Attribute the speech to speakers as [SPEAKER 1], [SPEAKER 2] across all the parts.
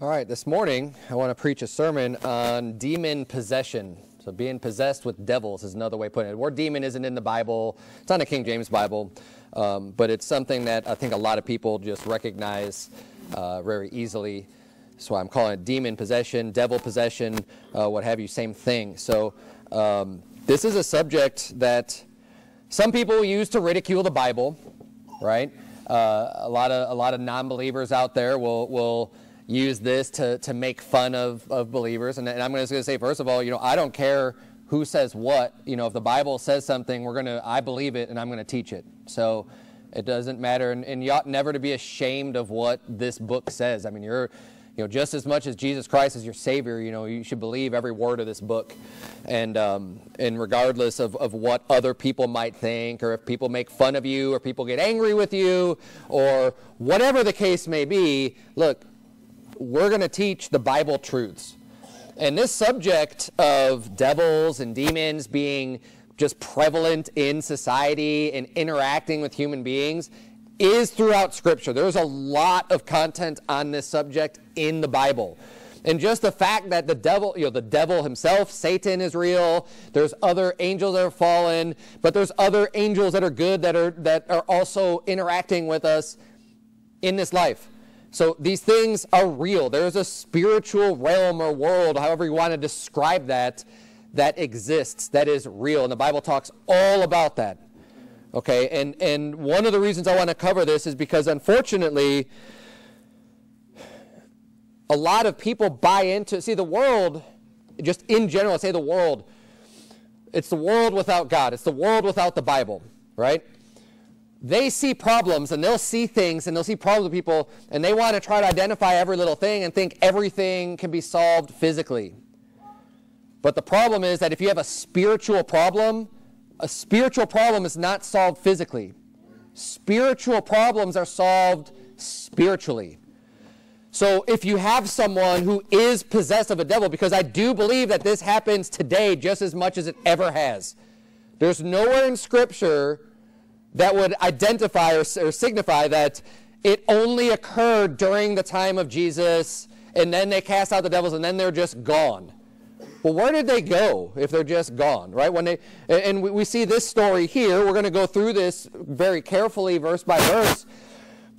[SPEAKER 1] All right, this morning I want to preach a sermon on demon possession. So, being possessed with devils is another way of putting it. The word demon isn't in the Bible, it's not the King James Bible, um, but it's something that I think a lot of people just recognize uh, very easily. So, I'm calling it demon possession, devil possession, uh, what have you, same thing. So, um, this is a subject that some people use to ridicule the Bible, right? Uh, a lot of a lot of non-believers out there will will use this to, to make fun of, of believers. And, and I'm just going to say, first of all, you know, I don't care who says what. You know, if the Bible says something, we're going to, I believe it and I'm going to teach it. So it doesn't matter. And, and you ought never to be ashamed of what this book says. I mean, you're, you know, just as much as Jesus Christ is your Savior, you know, you should believe every word of this book. And, um, and regardless of, of what other people might think, or if people make fun of you, or people get angry with you, or whatever the case may be, look, we're going to teach the Bible truths. And this subject of devils and demons being just prevalent in society and interacting with human beings is throughout Scripture. There's a lot of content on this subject in the Bible. And just the fact that the devil, you know, the devil himself, Satan is real. There's other angels that are fallen, but there's other angels that are good that are that are also interacting with us in this life. So these things are real. There's a spiritual realm or world, however you want to describe that, that exists, that is real. And the Bible talks all about that. Okay, and, and one of the reasons I want to cover this is because unfortunately, a lot of people buy into, see, the world, just in general, I say the world, it's the world without God, it's the world without the Bible, right? They see problems and they'll see things and they'll see problems with people and they want to try to identify every little thing and think everything can be solved physically. But the problem is that if you have a spiritual problem, a spiritual problem is not solved physically. Spiritual problems are solved spiritually. So if you have someone who is possessed of a devil, because I do believe that this happens today just as much as it ever has, there's nowhere in Scripture that would identify or, or signify that it only occurred during the time of Jesus, and then they cast out the devils, and then they're just gone. Well, where did they go if they're just gone, right? When they and we see this story here. We're going to go through this very carefully, verse by verse.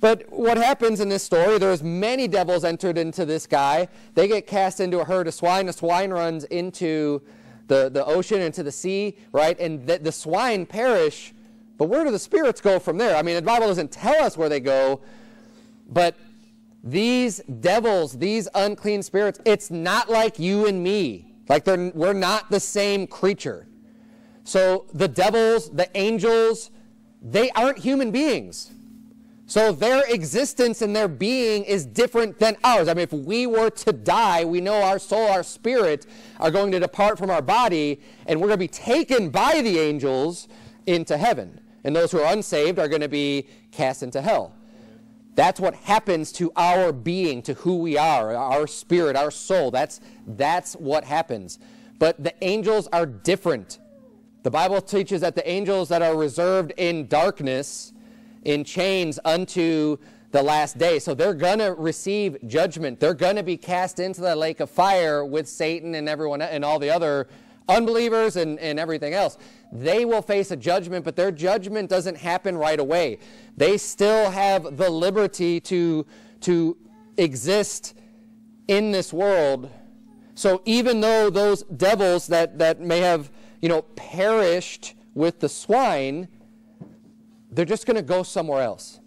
[SPEAKER 1] But what happens in this story? There's many devils entered into this guy. They get cast into a herd of swine. The swine runs into the, the ocean, into the sea, right? And the, the swine perish but where do the spirits go from there? I mean, the Bible doesn't tell us where they go, but these devils, these unclean spirits, it's not like you and me. Like we're not the same creature. So the devils, the angels, they aren't human beings. So their existence and their being is different than ours. I mean, if we were to die, we know our soul, our spirit are going to depart from our body, and we're going to be taken by the angels into heaven and those who are unsaved are going to be cast into hell. That's what happens to our being, to who we are, our spirit, our soul. That's, that's what happens. But the angels are different. The Bible teaches that the angels that are reserved in darkness, in chains unto the last day, so they're going to receive judgment. They're going to be cast into the lake of fire with Satan and everyone and all the other unbelievers and, and everything else they will face a judgment, but their judgment doesn't happen right away. They still have the liberty to, to exist in this world. So even though those devils that, that may have, you know, perished with the swine, they're just going to go somewhere else.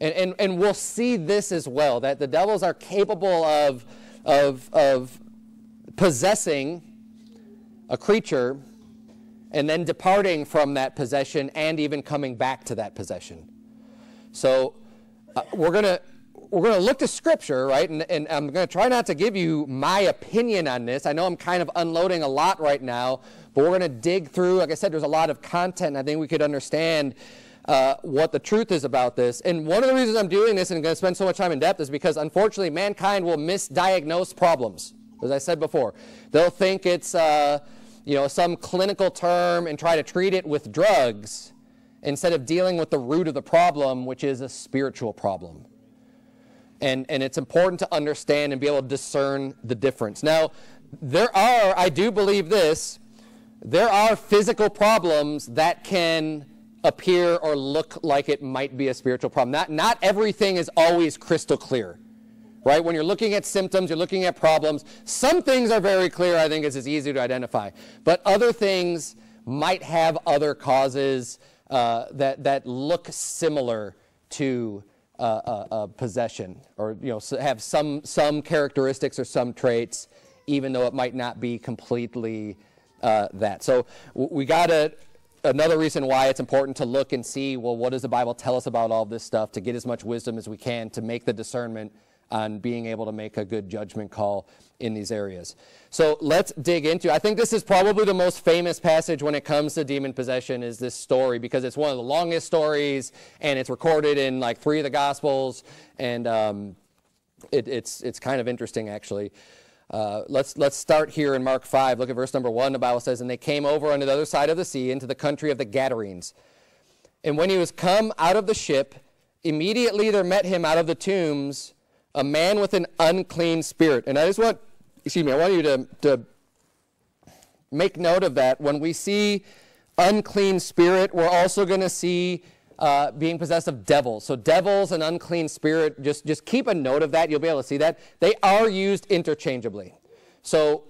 [SPEAKER 1] And, and, and we'll see this as well, that the devils are capable of, of, of possessing a creature and then departing from that possession and even coming back to that possession. So uh, we're going to we're going to look to scripture, right? And, and I'm going to try not to give you my opinion on this. I know I'm kind of unloading a lot right now, but we're going to dig through. Like I said, there's a lot of content. I think we could understand uh, what the truth is about this. And one of the reasons I'm doing this and going to spend so much time in depth is because unfortunately mankind will misdiagnose problems. As I said before, they'll think it's. Uh, you know, some clinical term and try to treat it with drugs instead of dealing with the root of the problem, which is a spiritual problem. And, and it's important to understand and be able to discern the difference. Now, there are, I do believe this, there are physical problems that can appear or look like it might be a spiritual problem. Not, not everything is always crystal clear right? When you're looking at symptoms, you're looking at problems. Some things are very clear, I think, it's as easy to identify. But other things might have other causes uh, that, that look similar to uh, uh, uh possession or you know, have some, some characteristics or some traits, even though it might not be completely uh, that. So we got to another reason why it's important to look and see well what does the bible tell us about all this stuff to get as much wisdom as we can to make the discernment on being able to make a good judgment call in these areas. So let's dig into. I think this is probably the most famous passage when it comes to demon possession is this story because it's one of the longest stories and it's recorded in like three of the gospels and um, it, it's it's kind of interesting actually. Uh, let's let's start here in Mark 5. Look at verse number 1. The Bible says, "And they came over on the other side of the sea into the country of the Gadarenes. And when he was come out of the ship, immediately there met him out of the tombs a man with an unclean spirit. And I just want, excuse me, I want you to, to make note of that. When we see unclean spirit, we're also going to see uh, being possessed of devils. So devils and unclean spirit, just, just keep a note of that. You'll be able to see that. They are used interchangeably. So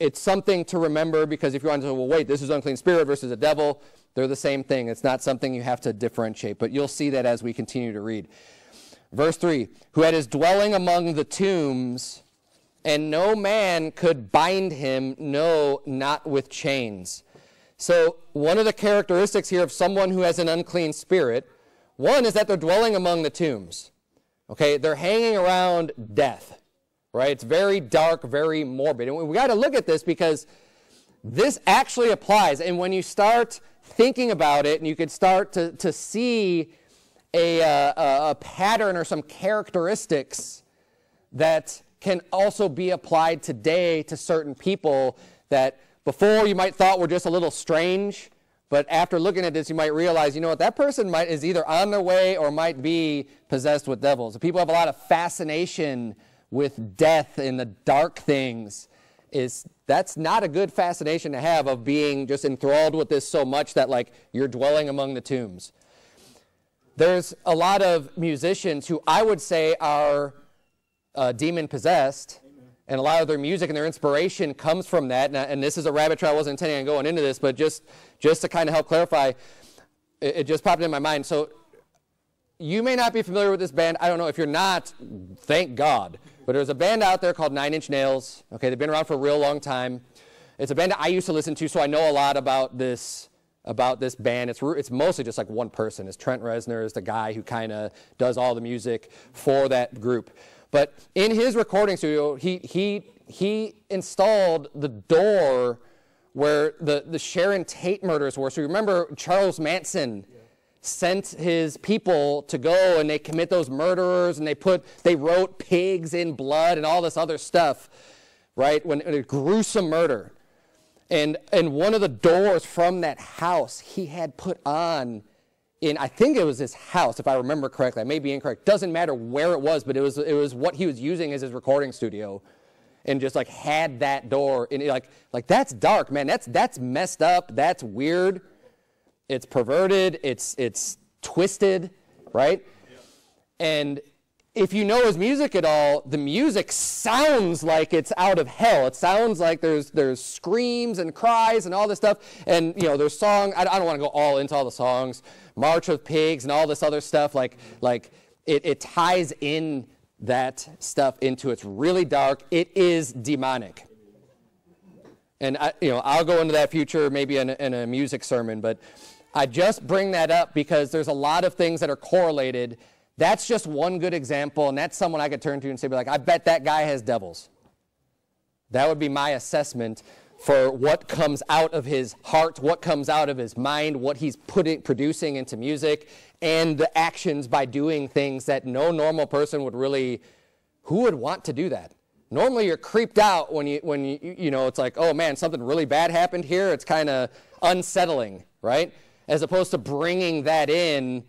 [SPEAKER 1] it's something to remember because if you want to well, wait, this is unclean spirit versus a devil, they're the same thing. It's not something you have to differentiate, but you'll see that as we continue to read. Verse 3 Who had his dwelling among the tombs, and no man could bind him, no, not with chains. So, one of the characteristics here of someone who has an unclean spirit, one is that they're dwelling among the tombs. Okay, they're hanging around death, right? It's very dark, very morbid. And we got to look at this because this actually applies. And when you start thinking about it, and you could start to, to see a, uh, a pattern or some characteristics that can also be applied today to certain people that before you might thought were just a little strange, but after looking at this, you might realize, you know what, that person might, is either on their way or might be possessed with devils. People have a lot of fascination with death and the dark things. Is that's not a good fascination to have of being just enthralled with this so much that like you're dwelling among the tombs. There's a lot of musicians who I would say are uh, demon possessed, and a lot of their music and their inspiration comes from that. And, and, this is a rabbit trail. I wasn't intending on going into this, but just just to kind of help clarify, it, it just popped in my mind. So you may not be familiar with this band. I don't know if you're not. Thank God. But there's a band out there called Nine Inch Nails. Okay, they've been around for a real long time. It's a band I used to listen to, so I know a lot about this about this band. It's, it's mostly just like one person. It's Trent Reznor is the guy who kind of does all the music for that group. But in his recording studio, he, he, he installed the door where the, the Sharon Tate murders were. So you remember Charles Manson sent his people to go and they commit those murderers and they put they wrote pigs in blood and all this other stuff, right? When, when a gruesome murder. And, and one of the doors from that house he had put on in, I think it was his house, if I remember correctly. I may be incorrect. Doesn't matter where it was, but it was, it was what he was using as his recording studio. And just like had that door. And like, like that's dark, man. That's, that's messed up. That's weird. It's perverted. It's, it's twisted, right? And if you know his music at all, the music sounds like it's out of hell. It sounds like there's there's screams and cries and all this stuff. And you know, there's song. I, I don't want to go all into all the songs, March of Pigs and all this other stuff. Like like it, it ties in that stuff into it's really dark. It is demonic. And I, you know, I'll go into that future maybe in in a music sermon, but I just bring that up because there's a lot of things that are correlated that's just one good example, and that's someone I could turn to and say, like, I bet that guy has devils. That would be my assessment for what comes out of his heart, what comes out of his mind, what he's putting, producing into music, and the actions by doing things that no normal person would really, who would want to do that? Normally you're creeped out when you, when you, you know, it's like, oh man, something really bad happened here. It's kind of unsettling, right? As opposed to bringing that in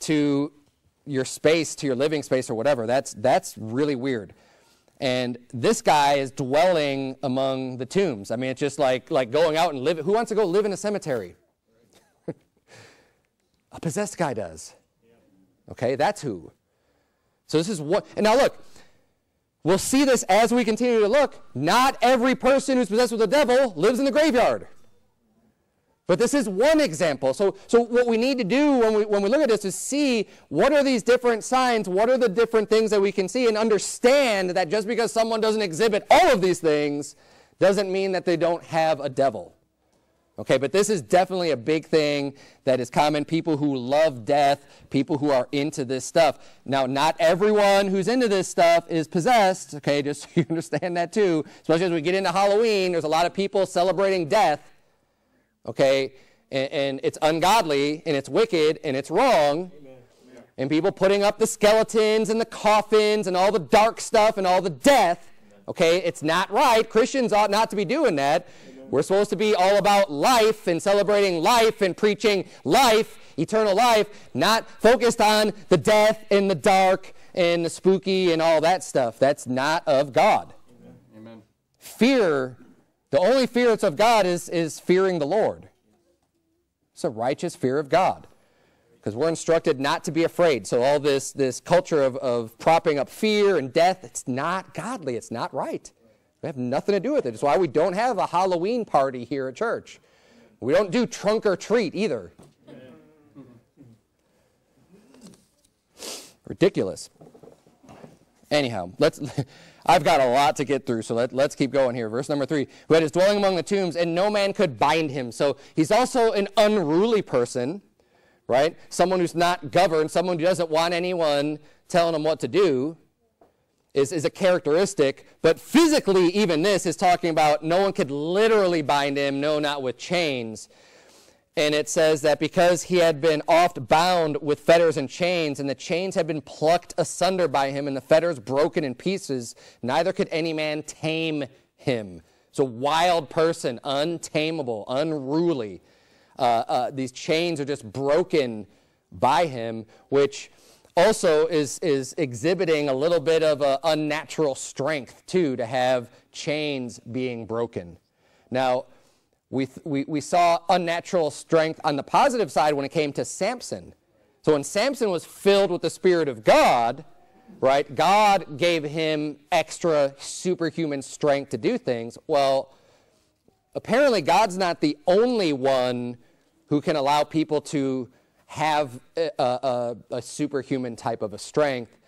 [SPEAKER 1] to your space to your living space or whatever. That's that's really weird. And this guy is dwelling among the tombs. I mean, it's just like like going out and live. Who wants to go live in a cemetery? a possessed guy does. Okay, that's who. So this is what. And now look, we'll see this as we continue to look. Not every person who's possessed with the devil lives in the graveyard. But this is one example. So, so what we need to do when we, when we look at this is see what are these different signs, what are the different things that we can see, and understand that just because someone doesn't exhibit all of these things doesn't mean that they don't have a devil. Okay, but this is definitely a big thing that is common. People who love death, people who are into this stuff. Now, not everyone who's into this stuff is possessed, okay, just so you understand that too. Especially as we get into Halloween, there's a lot of people celebrating death okay? And, and it's ungodly and it's wicked and it's wrong. And people putting up the skeletons and the coffins and all the dark stuff and all the death. Okay, it's not right. Christians ought not to be doing that. We're supposed to be all about life and celebrating life and preaching life, eternal life, not focused on the death and the dark and the spooky and all that stuff. That's not of God. Amen. Fear the only fear that's of God is, is fearing the Lord. It's a righteous fear of God. Because we're instructed not to be afraid. So all this, this culture of, of propping up fear and death, it's not godly. It's not right. We have nothing to do with it. It's why we don't have a Halloween party here at church. We don't do trunk or treat either. Ridiculous. Anyhow, let's I've got a lot to get through, so let, us keep going here. Verse number three Who had his dwelling among the tombs, and no man could bind him. So he's also an unruly person, right? Someone who's not governed, someone who doesn't want anyone telling him what to do. Is, is a characteristic, but physically, even this is talking about no one could literally bind him, no, not with chains. And it says that because he had been oft bound with fetters and chains, and the chains had been plucked asunder by him, and the fetters broken in pieces, neither could any man tame him. So, wild person, untamable, unruly. Uh, uh, these chains are just broken by him, which also is, is exhibiting a little bit of a unnatural strength, too, to have chains being broken. Now, we, we, we saw unnatural strength on the positive side when it came to Samson. So when Samson was filled with the Spirit of God, right, God gave him extra superhuman strength to do things. Well, apparently God's not the only one who can allow people to have a, a, a superhuman type of a strength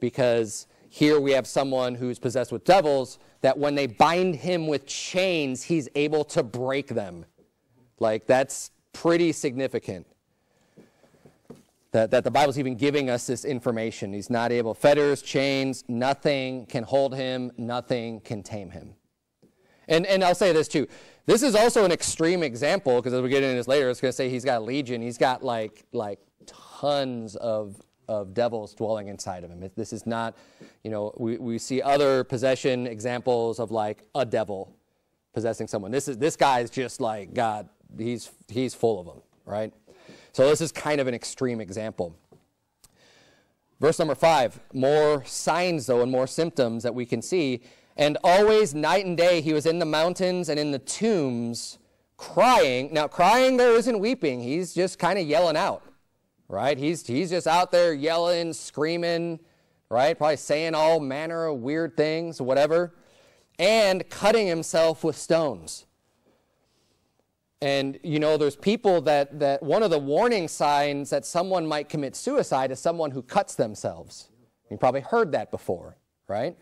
[SPEAKER 1] because here we have someone who's possessed with devils that when they bind him with chains, he's able to break them. Like, that's pretty significant. That, that the Bible's even giving us this information. He's not able, fetters, chains, nothing can hold him, nothing can tame him. And, and I'll say this too. This is also an extreme example, because as we get into this later, it's going to say he's got a legion. He's got like, like tons of of devils dwelling inside of him. This is not, you know, we, we see other possession examples of like a devil possessing someone. This is this guy is just like God. He's he's full of them, right? So this is kind of an extreme example. Verse number five, more signs though and more symptoms that we can see. And always night and day he was in the mountains and in the tombs crying. Now crying there isn't weeping. He's just kind of yelling out right? He's, he's just out there yelling, screaming, right? Probably saying all manner of weird things, whatever, and cutting himself with stones. And you know, there's people that, that one of the warning signs that someone might commit suicide is someone who cuts themselves. You probably heard that before, right?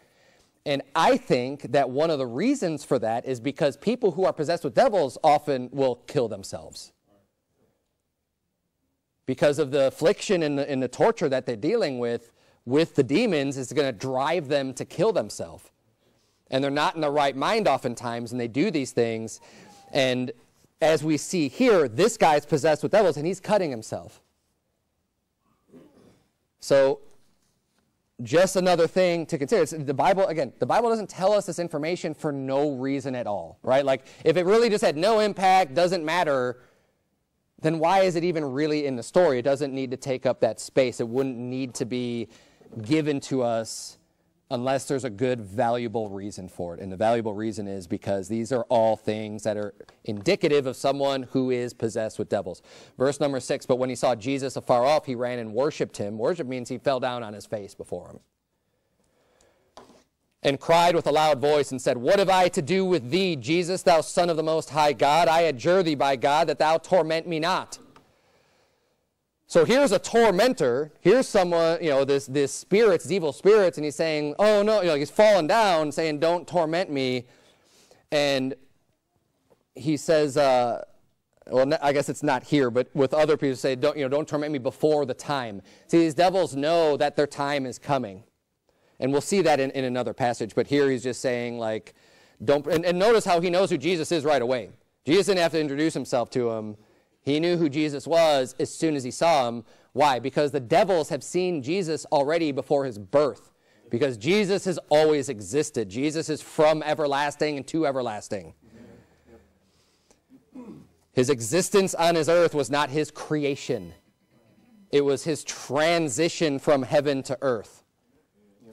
[SPEAKER 1] And I think that one of the reasons for that is because people who are possessed with devils often will kill themselves because of the affliction and the, and the torture that they're dealing with with the demons is going to drive them to kill themselves. And they're not in the right mind oftentimes, and they do these things. And as we see here, this guy's possessed with devils, and he's cutting himself. So, just another thing to consider. It's the Bible, again, the Bible doesn't tell us this information for no reason at all, right? Like, if it really just had no impact, doesn't matter, then why is it even really in the story? It doesn't need to take up that space. It wouldn't need to be given to us unless there's a good, valuable reason for it. And the valuable reason is because these are all things that are indicative of someone who is possessed with devils. Verse number six, but when he saw Jesus afar off, he ran and worshiped him. Worship means he fell down on his face before him. And cried with a loud voice and said, What have I to do with thee, Jesus, thou Son of the Most High God? I adjure thee by God that thou torment me not. So here's a tormentor. Here's someone, you know, this this spirit, these evil spirits, and he's saying, "Oh no," you know, he's fallen down, saying, "Don't torment me." And he says, uh, well, I guess it's not here, but with other people say, "Don't you know? Don't torment me before the time." See, these devils know that their time is coming, and we'll see that in, in another passage. But here he's just saying, like, don't. And, and notice how he knows who Jesus is right away. Jesus didn't have to introduce himself to him he knew who Jesus was as soon as he saw him. Why? Because the devils have seen Jesus already before his birth. Because Jesus has always existed. Jesus is from everlasting and to everlasting. His existence on his earth was not his creation, it was his transition from heaven to earth.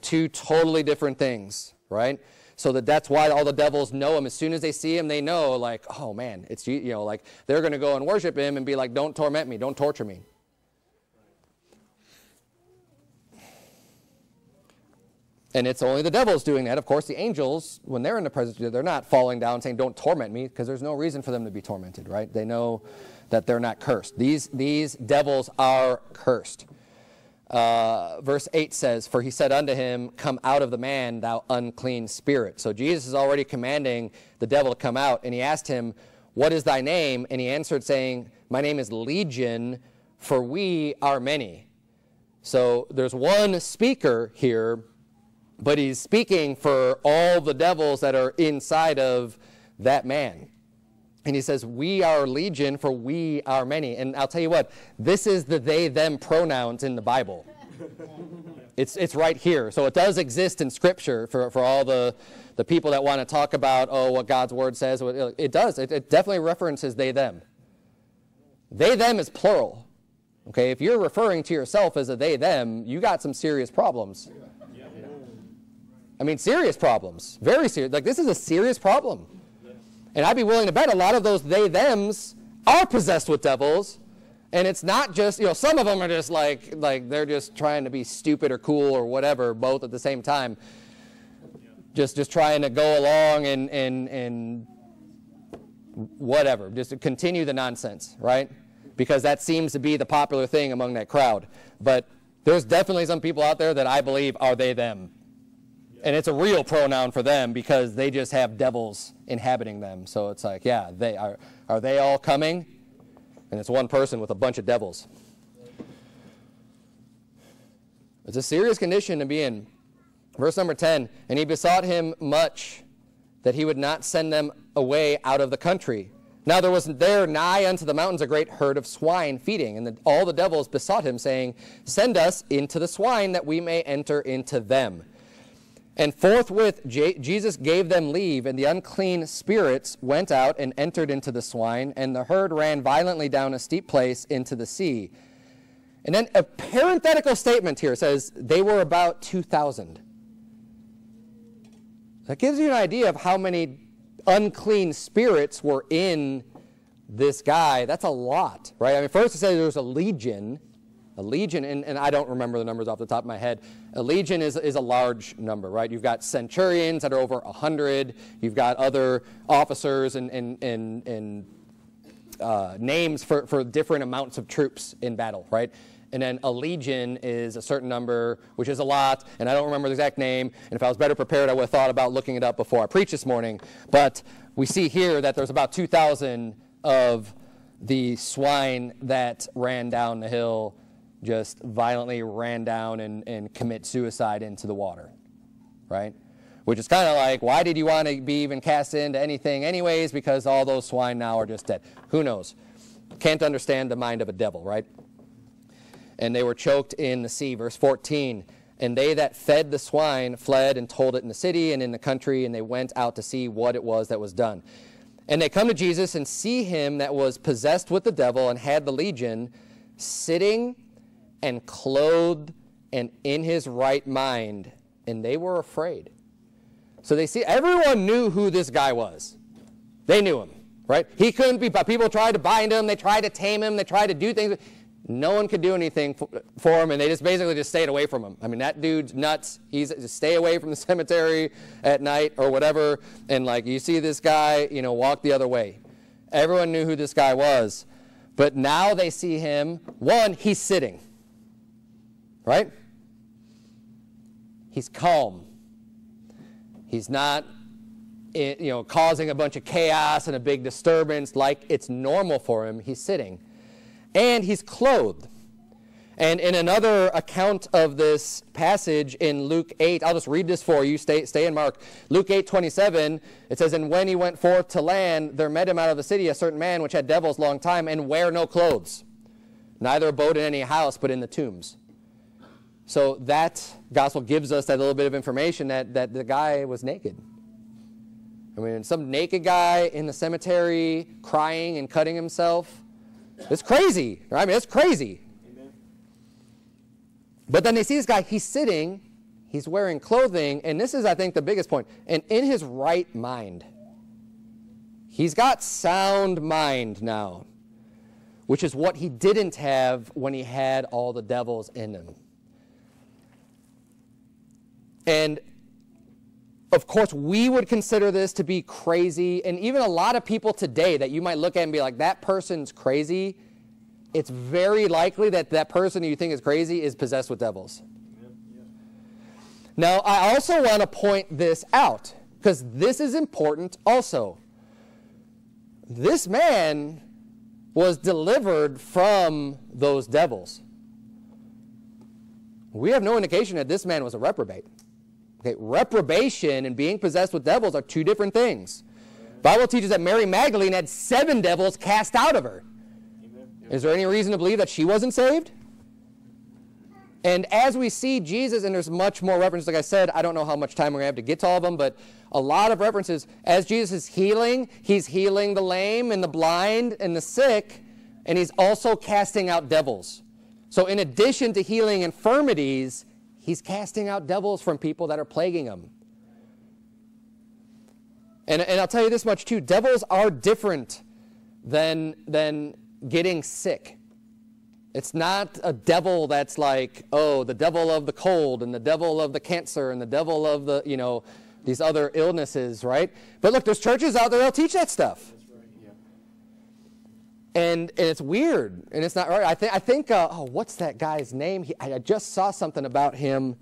[SPEAKER 1] Two totally different things, right? So that that's why all the devils know him. As soon as they see him, they know, like, oh man, it's you know, like they're going to go and worship him and be like, don't torment me, don't torture me. And it's only the devils doing that. Of course, the angels, when they're in the presence, they're not falling down saying, "Don't torment me," because there's no reason for them to be tormented, right? They know that they're not cursed. These these devils are cursed. Uh, verse 8 says, For he said unto him, Come out of the man, thou unclean spirit. So Jesus is already commanding the devil to come out. And he asked him, What is thy name? And he answered, saying, My name is Legion, for we are many. So there's one speaker here, but he's speaking for all the devils that are inside of that man. And he says, We are legion, for we are many. And I'll tell you what, this is the they them pronouns in the Bible. It's, it's right here. So it does exist in Scripture for, for all the, the people that want to talk about, oh, what God's Word says. Uh, it does. It, it definitely references they them. They them is plural. Okay, if you're referring to yourself as a they them, you got some serious problems. I mean, serious problems. Very serious. Like, this is a serious problem. And I'd be willing to bet a lot of those they thems are possessed with devils. And it's not just, you know, some of them are just like, like they're just trying to be stupid or cool or whatever, both at the same time. Just, just trying to go along and, and, and whatever, just to continue the nonsense, right? Because that seems to be the popular thing among that crowd. But there's definitely some people out there that I believe are they them. And it's a real pronoun for them because they just have devils inhabiting them. So it's like, yeah, they are are they all coming? And it's one person with a bunch of devils. It's a serious condition to be in. Verse number 10, and he besought him much that he would not send them away out of the country. Now there was there nigh unto the mountains a great herd of swine feeding, and the, all the devils besought him, saying, Send us into the swine that we may enter into them. And forthwith J- Jesus gave them leave, and the unclean spirits went out and entered into the swine, and the herd ran violently down a steep place into the sea. And then a parenthetical statement here says they were about 2,000. That gives you an idea of how many unclean spirits were in this guy. That's a lot, right? I mean, first it says there was a legion, a legion, and, and, I don't remember the numbers off the top of my head. A legion is, is a large number, right? You've got centurions that are over 100. You've got other officers and, and, and, and uh, names for, for different amounts of troops in battle, right? And then a legion is a certain number, which is a lot, and I don't remember the exact name. And if I was better prepared, I would have thought about looking it up before I preach this morning. But we see here that there's about 2,000 of the swine that ran down the hill just violently ran down and, and commit suicide into the water, right? Which is kind of like, why did you want to be even cast into anything, anyways? Because all those swine now are just dead. Who knows? Can't understand the mind of a devil, right? And they were choked in the sea. Verse 14. And they that fed the swine fled and told it in the city and in the country, and they went out to see what it was that was done. And they come to Jesus and see him that was possessed with the devil and had the legion sitting and clothed and in his right mind. And they were afraid. So they see, everyone knew who this guy was. They knew him, right? He couldn't be, people tried to bind him, they tried to tame him, they tried to do things. No one could do anything for, for him, and they just basically just stayed away from him. I mean, that dude's nuts. He's just stay away from the cemetery at night or whatever. And like you see this guy, you know, walk the other way. Everyone knew who this guy was, but now they see him. One, he's sitting, right? He's calm. He's not eh, you know, causing a bunch of chaos and a big disturbance like it's normal for him. He's sitting. And he's clothed. And in another account of this passage in Luke 8, I'll just read this for you. Stay, stay in Mark. Luke 8, 27, it says, And when he went forth to land, there met him out of the city a certain man which had devils long time, and wear no clothes, neither abode in any house, but in the tombs. So that gospel gives us that little bit of information that, that the guy was naked. I mean, some naked guy in the cemetery crying and cutting himself. It's crazy. I mean, it's crazy. Amen. But then they see this guy, he's sitting, he's wearing clothing, and this is, I think, the biggest point. And in his right mind. He's got sound mind now, which is what he didn't have when he had all the devils in him. And of course, we would consider this to be crazy. And even a lot of people today that you might look at and be like, that person's crazy, it's very likely that that person you think is crazy is possessed with devils. Now, I also want to point this out because this is important also. This man was delivered from those devils. We have no indication that this man was a reprobate. Okay, reprobation and being possessed with devils are two different things. Bible teaches that Mary Magdalene had seven devils cast out of her. Is there any reason to believe that she wasn't saved? And as we see Jesus, and there's much more references, like I said, I don't know how much time we're going to have to get to all of them, but a lot of references. As Jesus is healing, he's healing the lame and the blind and the sick, and he's also casting out devils. So, in addition to healing infirmities, He's casting out devils from people that are plaguing him. And, and I'll tell you this much too devils are different than, than getting sick. It's not a devil that's like, oh, the devil of the cold and the devil of the cancer and the devil of the, you know, these other illnesses, right? But look, there's churches out there that'll teach that stuff and, and it's weird and it's not right. I, th- I think, uh, oh, what's that guy's name? He, I just saw something about him.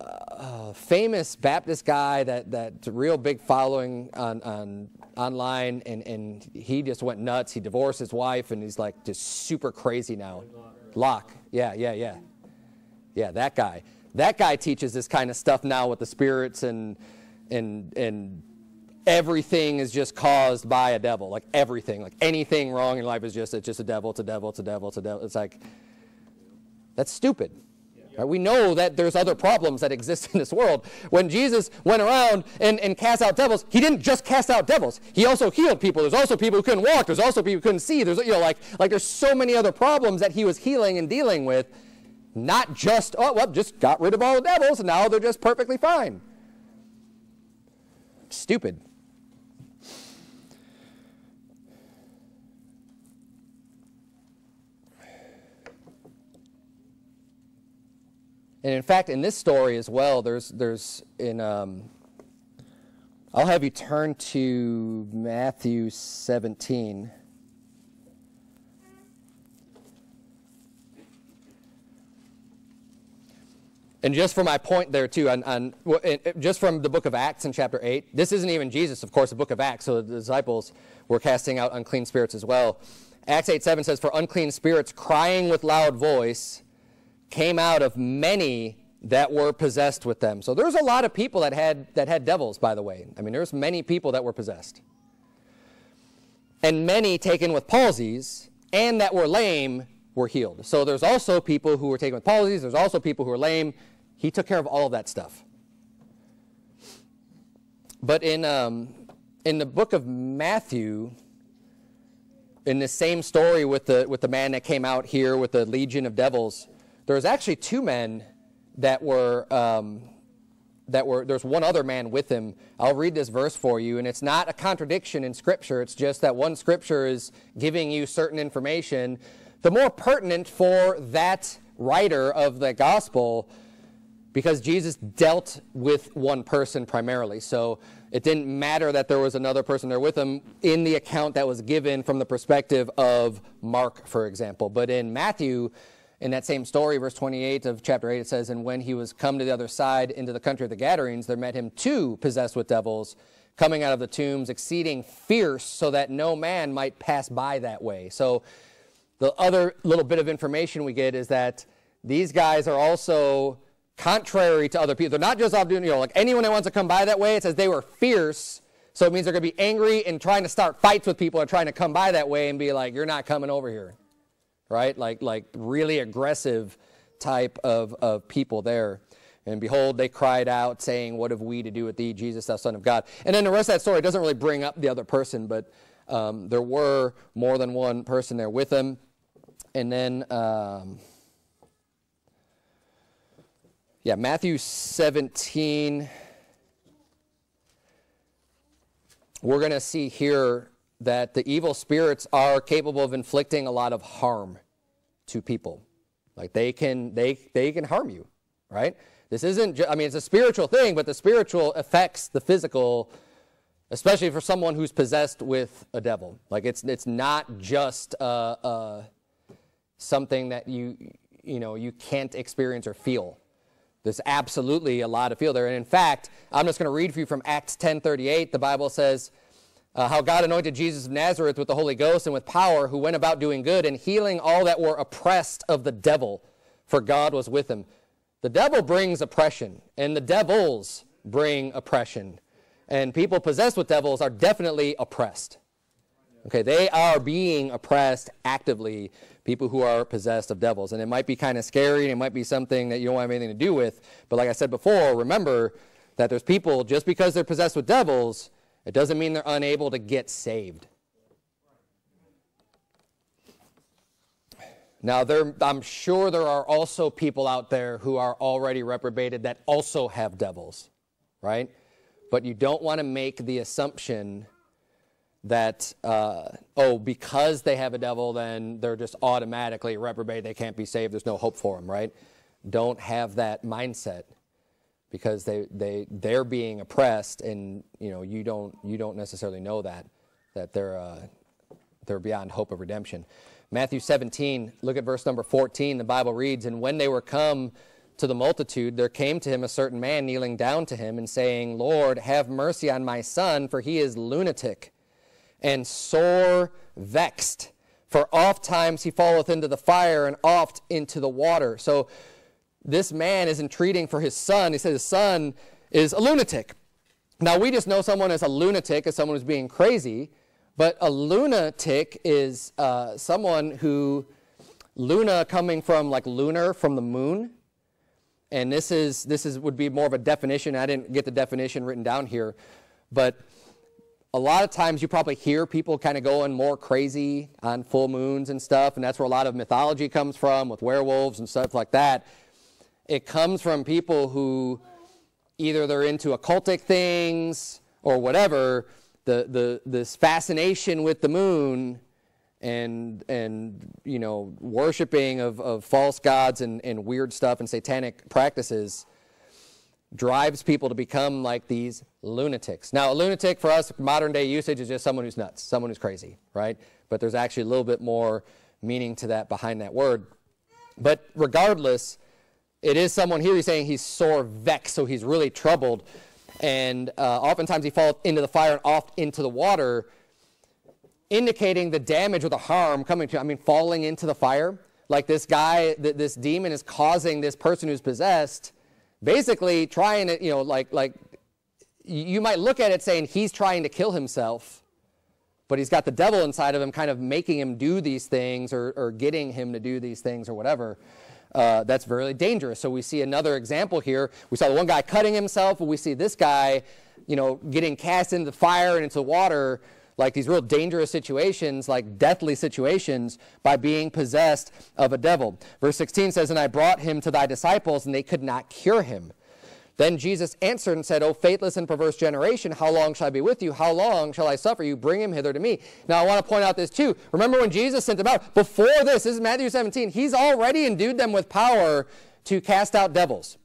[SPEAKER 1] Uh, famous Baptist guy that that's a real big following on, on online, and, and he just went nuts. He divorced his wife, and he's like just super crazy now. Locke, yeah, yeah, yeah, yeah. That guy. That guy teaches this kind of stuff now with the spirits and and and everything is just caused by a devil. Like everything, like anything wrong in life is just it's just a devil. It's a devil. It's a devil. It's a devil. It's like that's stupid. Right? We know that there's other problems that exist in this world. When Jesus went around and, and cast out devils, he didn't just cast out devils. He also healed people. There's also people who couldn't walk. There's also people who couldn't see. There's you know like like there's so many other problems that he was healing and dealing with. Not just oh well, just got rid of all the devils and now they're just perfectly fine. Stupid. And in fact, in this story as well, there's, there's in, um, I'll have you turn to Matthew 17. And just for my point there, too, on, on, just from the book of Acts in chapter 8, this isn't even Jesus, of course, the book of Acts, so the disciples were casting out unclean spirits as well. Acts 8 7 says, For unclean spirits crying with loud voice came out of many that were possessed with them. So there's a lot of people that had that had devils, by the way. I mean, there's many people that were possessed. And many taken with palsies and that were lame were healed. So there's also people who were taken with palsies, there's also people who were lame. He took care of all of that stuff. But in um, in the book of Matthew, in the same story with the, with the man that came out here with the legion of devils, there was actually two men that were, um, that were, there's one other man with him. I'll read this verse for you, and it's not a contradiction in Scripture. It's just that one Scripture is giving you certain information. The more pertinent for that writer of the gospel, because Jesus dealt with one person primarily. So it didn't matter that there was another person there with him in the account that was given from the perspective of Mark, for example. But in Matthew, in that same story, verse 28 of chapter 8, it says, And when he was come to the other side into the country of the Gadarenes, there met him two possessed with devils, coming out of the tombs, exceeding fierce, so that no man might pass by that way. So the other little bit of information we get is that these guys are also contrary to other people. They're not just you know, like anyone that wants to come by that way, it says they were fierce. So it means they're going to be angry and trying to start fights with people and trying to come by that way and be like, you're not coming over here. Right? Like, like really aggressive type of, of people there. And behold, they cried out, saying, What have we to do with thee, Jesus, thou Son of God? And then the rest of that story doesn't really bring up the other person, but um, there were more than one person there with him. And then. Um, yeah, Matthew 17. We're going to see here that the evil spirits are capable of inflicting a lot of harm to people. Like they can they they can harm you, right? This isn't I mean it's a spiritual thing, but the spiritual affects the physical especially for someone who's possessed with a devil. Like it's it's not just uh, uh, something that you you know you can't experience or feel. There's absolutely a lot of feel there. And in fact, I'm just going to read for you from Acts 10:38. The Bible says uh, how God anointed Jesus of Nazareth with the Holy Ghost and with power, who went about doing good and healing all that were oppressed of the devil, for God was with him. The devil brings oppression, and the devils bring oppression. And people possessed with devils are definitely oppressed. Okay, they are being oppressed actively people who are possessed of devils. And it might be kind of scary and it might be something that you don't have anything to do with. But like I said before, remember that there's people, just because they're possessed with devils, it doesn't mean they're unable to get saved. Now, there, I'm sure there are also people out there who are already reprobated that also have devils, right? But you don't want to make the assumption that, uh, oh, because they have a devil, then they're just automatically reprobate. They can't be saved. There's no hope for them, right? Don't have that mindset because they, they, they're being oppressed and, you know, you don't, you don't necessarily know that, that they're, uh, they're beyond hope of redemption. Matthew 17, look at verse number 14. The Bible reads, And when they were come to the multitude, there came to him a certain man kneeling down to him and saying, Lord, have mercy on my son, for he is lunatic and sore vexed. For oft times he falleth into the fire and oft into the water. So this man is entreating for his son. He says his son is a lunatic. Now we just know someone as a lunatic as someone who's being crazy, but a lunatic is uh, someone who, luna coming from like lunar, from the moon. And this is this is would be more of a definition. I didn't get the definition written down here, but a lot of times you probably hear people kind of going more crazy on full moons and stuff, and that's where a lot of mythology comes from with werewolves and stuff like that. It comes from people who either they're into occultic things or whatever, the, the, this fascination with the moon and, and you know, worshiping of, of false gods and, and weird stuff and satanic practices drives people to become like these lunatics. Now, a lunatic for us, modern day usage, is just someone who's nuts, someone who's crazy, right? But there's actually a little bit more meaning to that behind that word. But regardless, it is someone here he's saying he's sore vexed, so he's really troubled. And uh, oftentimes he falls into the fire and off into the water, indicating the damage or the harm coming to, I mean, falling into the fire. Like this guy, this demon is causing this person who's possessed basically trying to, you know, like, like you might look at it saying he's trying to kill himself, but he's got the devil inside of him kind of making him do these things or, or getting him to do these things or whatever. Uh, that's very dangerous. So we see another example here. We saw the one guy cutting himself, but we see this guy you know, getting cast into the fire and into the water, like these real dangerous situations, like deathly situations, by being possessed of a devil. Verse 16 says, And I brought him to thy disciples, and they could not cure him. Then Jesus answered and said, O faithless and perverse generation, how long shall I be with you? How long shall I suffer you? Bring him hither to me. Now, I want to point out this too. Remember when Jesus sent them out? Before this, this is Matthew 17, he's already endued them with power to cast out devils.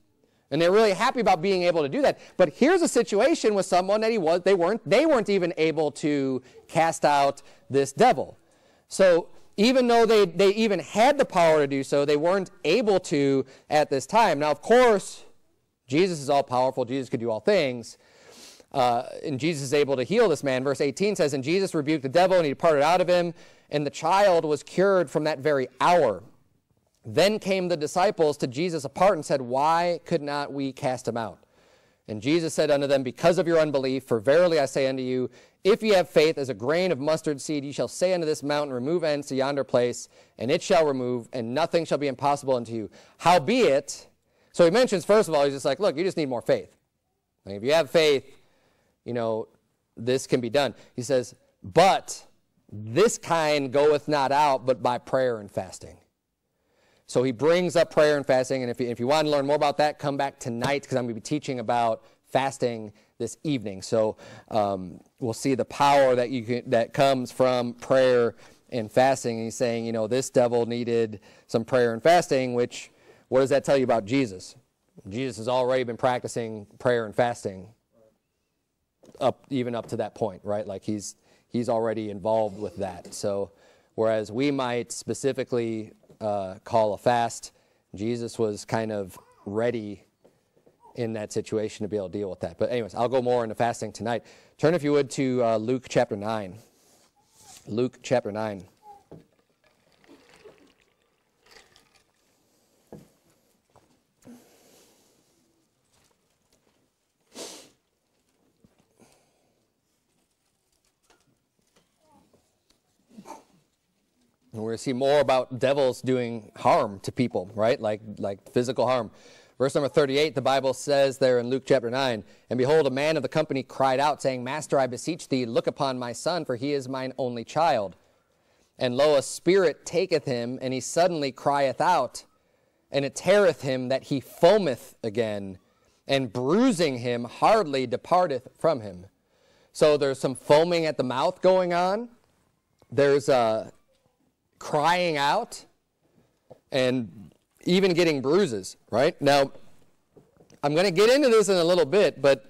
[SPEAKER 1] And they're really happy about being able to do that. But here's a situation with someone that he was, they weren't, they weren't even able to cast out this devil. So even though they, they even had the power to do so, they weren't able to at this time. Now, of course, Jesus is all powerful. Jesus could do all things. Uh, and Jesus is able to heal this man. Verse 18 says, And Jesus rebuked the devil, and he departed out of him, and the child was cured from that very hour. Then came the disciples to Jesus apart and said, Why could not we cast him out? And Jesus said unto them, Because of your unbelief, for verily I say unto you, if ye have faith as a grain of mustard seed, ye shall say unto this mountain, Remove hence to yonder place, and it shall remove, and nothing shall be impossible unto you. Howbeit, so he mentions, first of all, he's just like, Look, you just need more faith. Like if you have faith, you know, this can be done. He says, But this kind goeth not out but by prayer and fasting. So he brings up prayer and fasting. And if you, if you want to learn more about that, come back tonight because I'm going to be teaching about fasting this evening. So um, we'll see the power that you can, that comes from prayer and fasting. And he's saying, you know, this devil needed some prayer and fasting, which what does that tell you about Jesus? Jesus has already been practicing prayer and fasting up even up to that point, right? Like he's he's already involved with that. So whereas we might specifically uh, call a fast. Jesus was kind of ready in that situation to be able to deal with that. But, anyways, I'll go more into fasting tonight. Turn, if you would, to uh, Luke chapter 9. Luke chapter 9. And we're going to see more about devils doing harm to people, right? Like, like physical harm. Verse number 38, the Bible says there in Luke chapter 9, And behold, a man of the company cried out, saying, Master, I beseech thee, look upon my son, for he is mine only child. And lo, a spirit taketh him, and he suddenly crieth out, and it teareth him that he foameth again, and bruising him hardly departeth from him. So there's some foaming at the mouth going on. There's a crying out, and even getting bruises, right? Now, I'm going to get into this in a little bit, but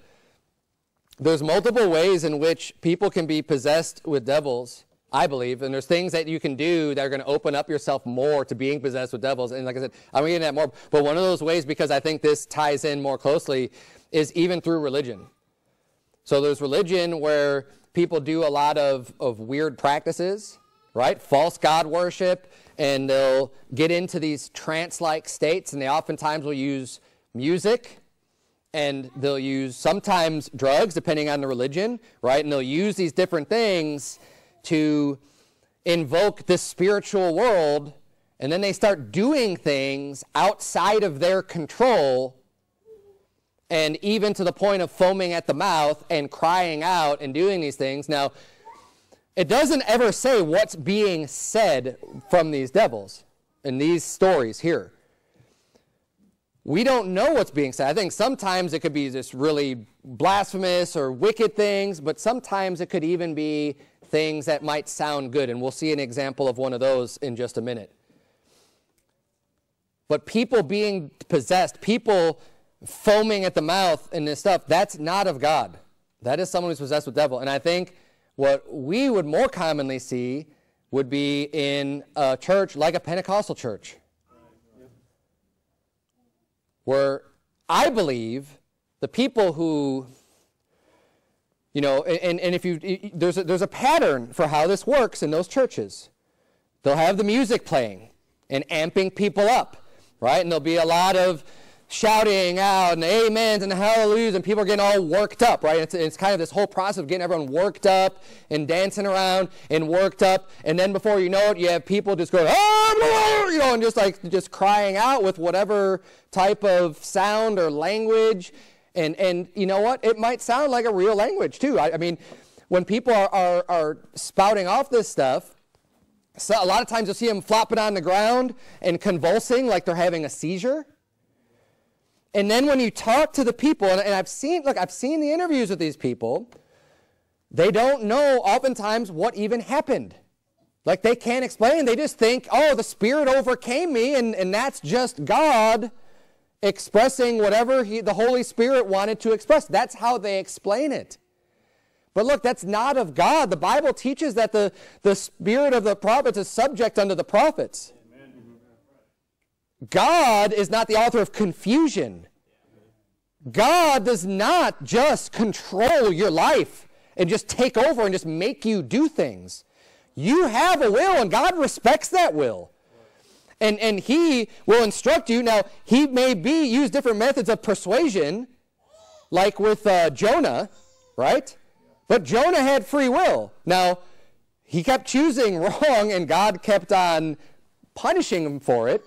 [SPEAKER 1] there's multiple ways in which people can be possessed with devils, I believe, and there's things that you can do that are going to open up yourself more to being possessed with devils. And like I said, I'm going to get into that more, but one of those ways, because I think this ties in more closely, is even through religion. So there's religion where people do a lot of, of weird practices, right? False God worship, and they'll get into these trance like states, and they oftentimes will use music and they'll use sometimes drugs, depending on the religion, right? And they'll use these different things to invoke this spiritual world, and then they start doing things outside of their control, and even to the point of foaming at the mouth and crying out and doing these things. Now, it doesn't ever say what's being said from these devils in these stories here. We don't know what's being said. I think sometimes it could be just really blasphemous or wicked things, but sometimes it could even be things that might sound good. And we'll see an example of one of those in just a minute. But people being possessed, people foaming at the mouth and this stuff, that's not of God. That is someone who's possessed with devil. And I think what we would more commonly see would be in a church like a Pentecostal church, where I believe the people who, you know, and, and if you, there's a, there's a pattern for how this works in those churches. They'll have the music playing and amping people up, right? And there'll be a lot of shouting out and amens and the hallelujahs and people are getting all worked up, right? It's, it's kind of this whole process of getting everyone worked up and dancing around and worked up. And then before you know it, you have people just going, ah, you know, and just like just crying out with whatever type of sound or language. And, and you know what? It might sound like a real language too. I, I mean, when people are, are, are spouting off this stuff, so a lot of times you'll see them flopping on the ground and convulsing like they're having a seizure. And then when you talk to the people, and, and I've seen, look, I've seen the interviews with these people, they don't know oftentimes what even happened. Like they can't explain. They just think, oh, the Spirit overcame me, and, and that's just God expressing whatever he, the Holy Spirit wanted to express. That's how they explain it. But look, that's not of God. The Bible teaches that the, the spirit of the prophets is subject unto the prophets. God is not the author of confusion. God does not just control your life and just take over and just make you do things. You have a will, and God respects that will. And, and He will instruct you. Now, He may be use different methods of persuasion, like with uh, Jonah, right? But Jonah had free will. Now, he kept choosing wrong, and God kept on punishing him for it.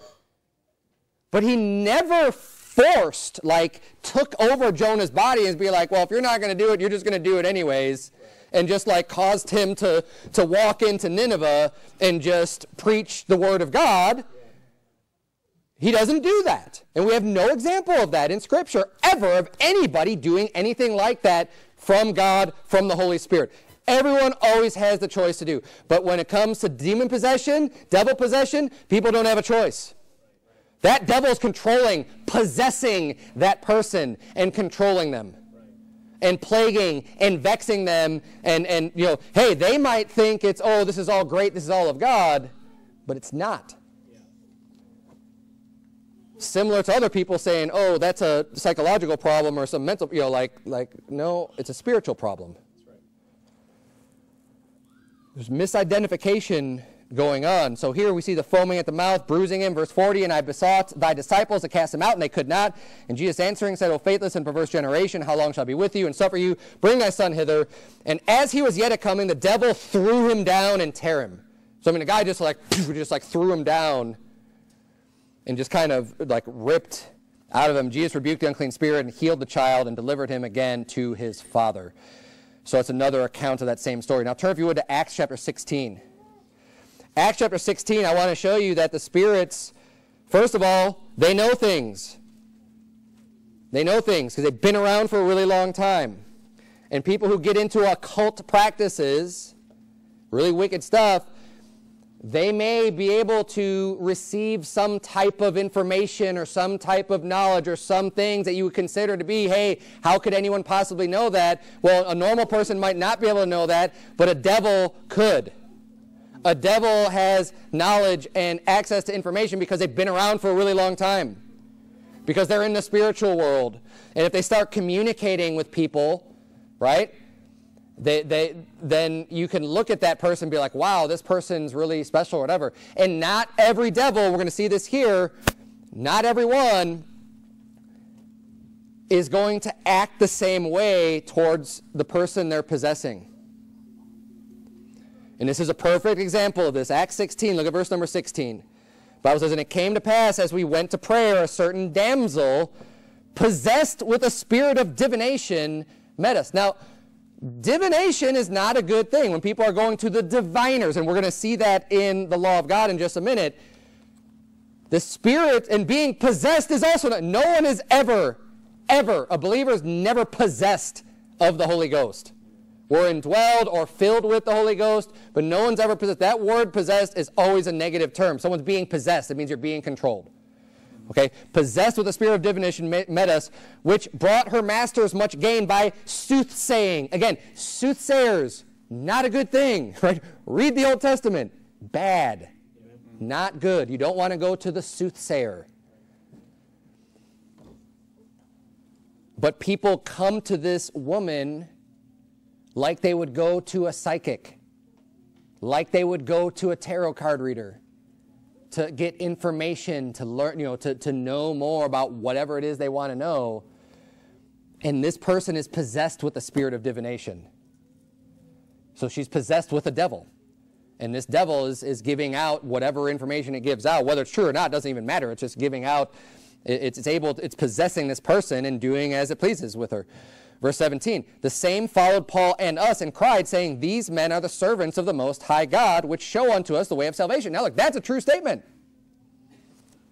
[SPEAKER 1] But he never forced, like, took over Jonah's body and be like, well, if you're not going to do it, you're just going to do it anyways. And just like caused him to, to walk into Nineveh and just preach the word of God. He doesn't do that. And we have no example of that in Scripture ever of anybody doing anything like that from God, from the Holy Spirit. Everyone always has the choice to do. But when it comes to demon possession, devil possession, people don't have a choice. That devil's controlling, possessing that person and controlling them. And plaguing and vexing them. And, and, you know, hey, they might think it's, oh, this is all great, this is all of God, but it's not similar to other people saying, "Oh, that's a psychological problem or some mental," you know, like like no, it's a spiritual problem. There's misidentification going on. So here we see the foaming at the mouth, bruising him. Verse 40, and I besought thy disciples to cast him out, and they could not. And Jesus answering said, O faithless and perverse generation, how long shall I be with you and suffer you? Bring thy son hither. And as he was yet a coming, the devil threw him down and tear him. So I mean, the guy just like just like threw him down and just kind of like ripped out of him. Jesus rebuked the unclean spirit and healed the child and delivered him again to his father. So it's another account of that same story. Now turn, if you would, to Acts chapter 16. Acts chapter 16, I want to show you that the spirits, first of all, they know things. They know things because they've been around for a really long time. And people who get into occult practices, really wicked stuff, they may be able to receive some type of information or some type of knowledge or some things that you would consider to be, hey, how could anyone possibly know that? Well, a normal person might not be able to know that, but a devil could. A devil has knowledge and access to information because they've been around for a really long time, because they're in the spiritual world. And if they start communicating with people, right? They, they, then you can look at that person and be like, wow, this person's really special or whatever. And not every devil, we're going to see this here, not everyone is going to act the same way towards the person they're possessing. And this is a perfect example of this. Acts 16, look at verse number 16. Bible says, And it came to pass as we went to prayer, a certain damsel, possessed with a spirit of divination, met us. Now, Divination is not a good thing when people are going to the diviners, and we're going to see that in the law of God in just a minute. The spirit and being possessed is also not, no one is ever, ever, a believer is never possessed of the Holy Ghost. We're indwelled or filled with the Holy Ghost, but no one's ever possessed. That word possessed is always a negative term. Someone's being possessed, it means you're being controlled. Okay, possessed with the spirit of divination met us, which brought her masters much gain by soothsaying. Again, soothsayers, not a good thing, right? Read the Old Testament. Bad. Not good. You don't want to go to the soothsayer. But people come to this woman like they would go to a psychic, like they would go to a tarot card reader to get information, to learn, you know, to, to know more about whatever it is they want to know. And this person is possessed with the spirit of divination. So she's possessed with a devil. And this devil is, is giving out whatever information it gives out. Whether it's true or not doesn't even matter. It's just giving out It's, it's able, it's possessing this person and doing as it pleases with her. Verse 17, the same followed Paul and us and cried, saying, These men are the servants of the Most High God, which show unto us the way of salvation. Now, look, that's a true statement.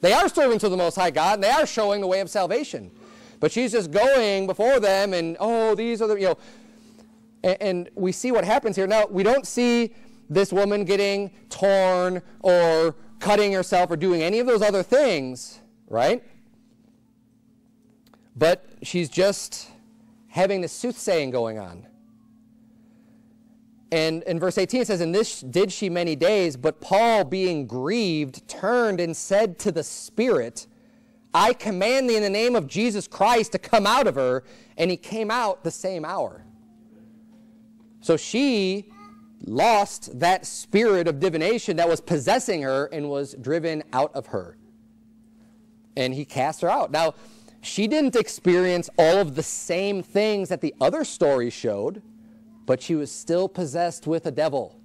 [SPEAKER 1] They are servants of the Most High God, and they are showing the way of salvation. But she's just going before them, and, oh, these are the, you know, and, and we see what happens here. Now, we don't see this woman getting torn or cutting herself or doing any of those other things, right? But she's just having this soothsaying going on. And in verse 18 it says, And this did she many days, but Paul, being grieved, turned and said to the Spirit, I command thee in the name of Jesus Christ to come out of her. And he came out the same hour. So she lost that spirit of divination that was possessing her and was driven out of her. And he cast her out. Now, she didn't experience all of the same things that the other stories showed, but she was still possessed with a devil.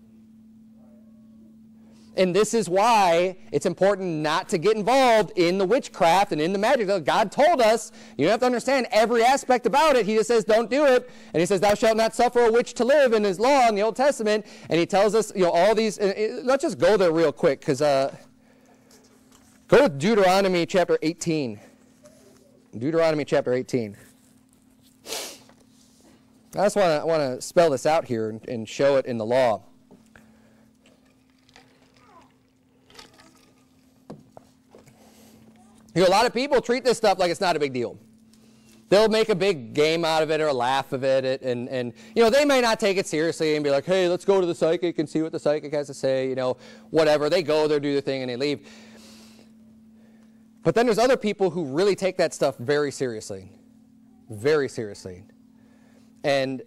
[SPEAKER 1] And this is why it's important not to get involved in the witchcraft and in the magic. God told us, you don't have to understand every aspect about it. He just says, don't do it. And he says, thou shalt not suffer a witch to live in his law in the Old Testament. And he tells us, you know, all these. let's just go there real quick because uh, go to Deuteronomy chapter 18. Deuteronomy chapter 18. I just want to want to spell this out here and, and show it in the law. You know, a lot of people treat this stuff like it's not a big deal. They'll make a big game out of it or a laugh of it, and, and you know they may not take it seriously and be like, "Hey, let's go to the psychic and see what the psychic has to say." You know, whatever. They go there, do their thing, and they leave. But then there's other people who really take that stuff very seriously. Very seriously. And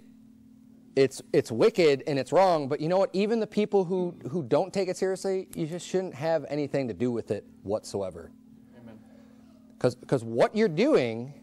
[SPEAKER 1] it's it's wicked and it's wrong, but you know what? Even the people who, who don't take it seriously, you just shouldn't have anything to do with it whatsoever. Because what you're doing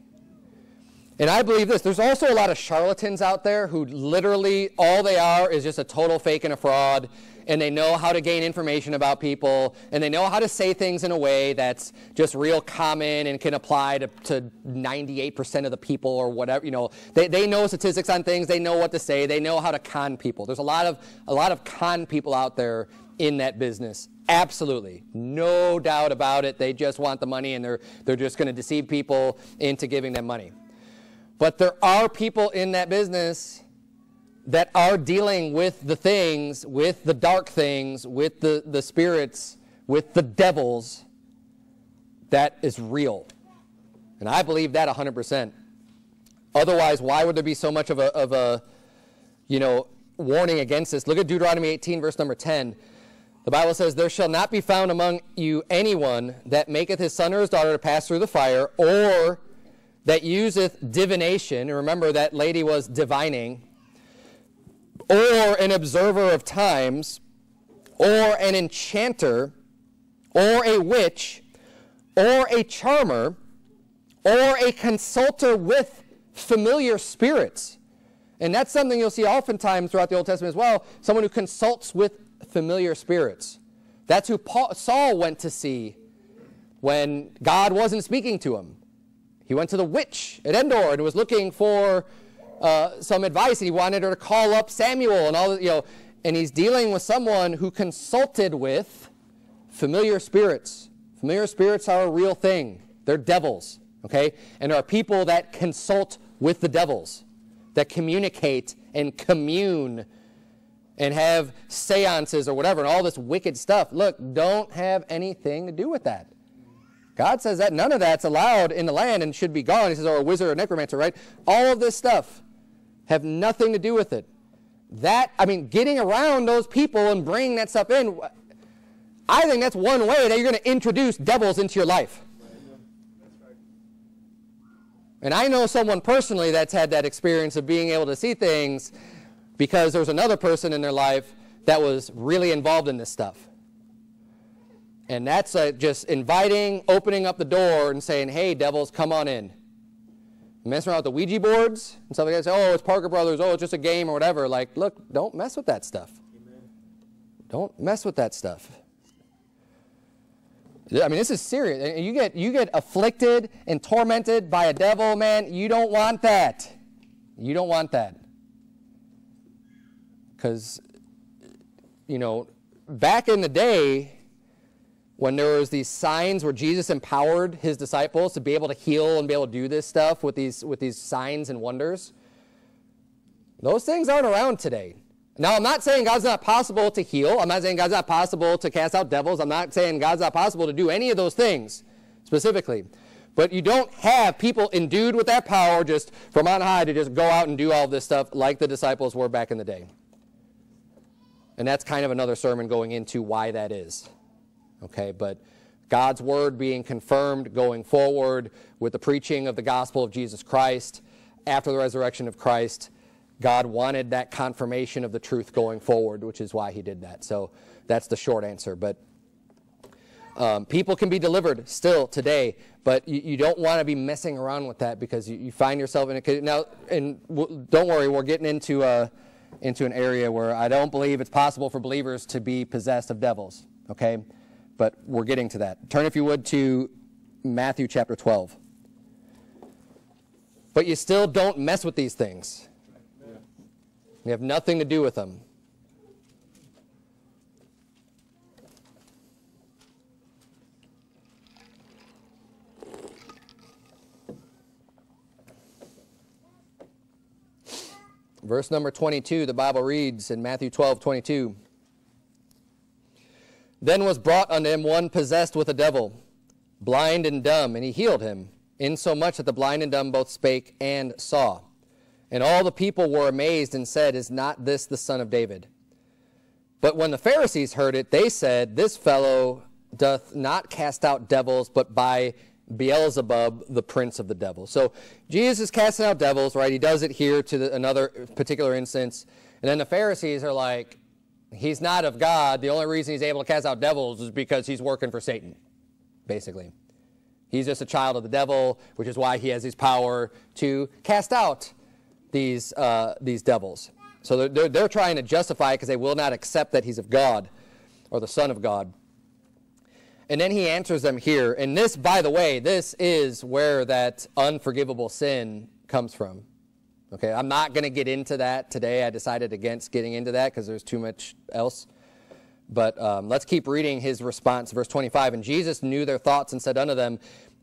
[SPEAKER 1] and I believe this there's also a lot of charlatans out there who literally all they are is just a total fake and a fraud and they know how to gain information about people, and they know how to say things in a way that's just real common and can apply to, to 98% of the people or whatever. You know, they, they know statistics on things, they know what to say, they know how to con people. There's a lot of a lot of con people out there in that business. Absolutely. No doubt about it. They just want the money and they're they're just going to deceive people into giving them money. But there are people in that business that are dealing with the things, with the dark things, with the, the spirits, with the devils, that is real. And I believe that 100%. Otherwise, why would there be so much of a, of a you know, warning against this? Look at Deuteronomy 18, verse number 10. The Bible says, There shall not be found among you anyone that maketh his son or his daughter to pass through the fire, or that useth divination. And remember, that lady was divining or an observer of times, or an enchanter, or a witch, or a charmer, or a consulter with familiar spirits. And that's something you'll see oftentimes throughout the Old Testament as well someone who consults with familiar spirits. That's who Paul, Saul went to see when God wasn't speaking to him. He went to the witch at Endor and was looking for uh, some advice. He wanted her to call up Samuel and all, you know, and he's dealing with someone who consulted with familiar spirits. Familiar spirits are a real thing. They're devils, okay? And are people that consult with the devils, that communicate and commune and have seances or whatever and all this wicked stuff. Look, don't have anything to do with that. God says that none of that's allowed in the land and should be gone. He says, or a wizard or necromancer, right? All of this stuff have nothing to do with it. That, I mean, getting around those people and bringing that stuff in, I think that's one way that you're going to introduce devils into your life. And I know someone personally that's had that experience of being able to see things because there was another person in their life that was really involved in this stuff. And that's uh, just inviting, opening up the door and saying, hey, devils, come on in messing around with the Ouija boards and stuff like that. Say, oh, it's Parker Brothers. Oh, it's just a game or whatever. Like, look, don't mess with that stuff. Amen. Don't mess with that stuff. I mean, this is serious. You get, you get afflicted and tormented by a devil, man. You don't want that. You don't want that. Because, you know, back in the day, when there was these signs where Jesus empowered his disciples to be able to heal and be able to do this stuff with these, with these signs and wonders, those things aren't around today. Now, I'm not saying God's not possible to heal. I'm not saying God's not possible to cast out devils. I'm not saying God's not possible to do any of those things specifically. But you don't have people endued with that power just from on high to just go out and do all this stuff like the disciples were back in the day. And that's kind of another sermon going into why that is. Okay, but God's word being confirmed going forward with the preaching of the gospel of Jesus Christ after the resurrection of Christ God wanted that confirmation of the truth going forward, which is why he did that. So that's the short answer. But um, people can be delivered still today, but you, you don't want to be messing around with that because you, you find yourself in a now. And don't worry, we're getting into a uh, into an area where I don't believe it's possible for believers to be possessed of devils. Okay, but we're getting to that. Turn, if you would, to Matthew chapter 12. But you still don't mess with these things. You have nothing to do with them. Verse number 22, the Bible reads in Matthew 12, 22. Then was brought unto him one possessed with a devil, blind and dumb, and he healed him, insomuch that the blind and dumb both spake and saw. And all the people were amazed and said, Is not this the son of David? But when the Pharisees heard it, they said, This fellow doth not cast out devils, but by Beelzebub, the prince of the devils. So Jesus is casting out devils, right? He does it here to the, another particular instance. And then the Pharisees are like, He's not of God. The only reason he's able to cast out devils is because he's working for Satan, basically. He's just a child of the devil, which is why he has his power to cast out these, uh, these devils. So they're, they're trying to justify it because they will not accept that he's of God or the Son of God. And then he answers them here. And this, by the way, this is where that unforgivable sin comes from. Okay, I'm not going to get into that today. I decided against getting into that because there's too much else. But um, let's keep reading his response, verse 25. And Jesus knew their thoughts and said unto them,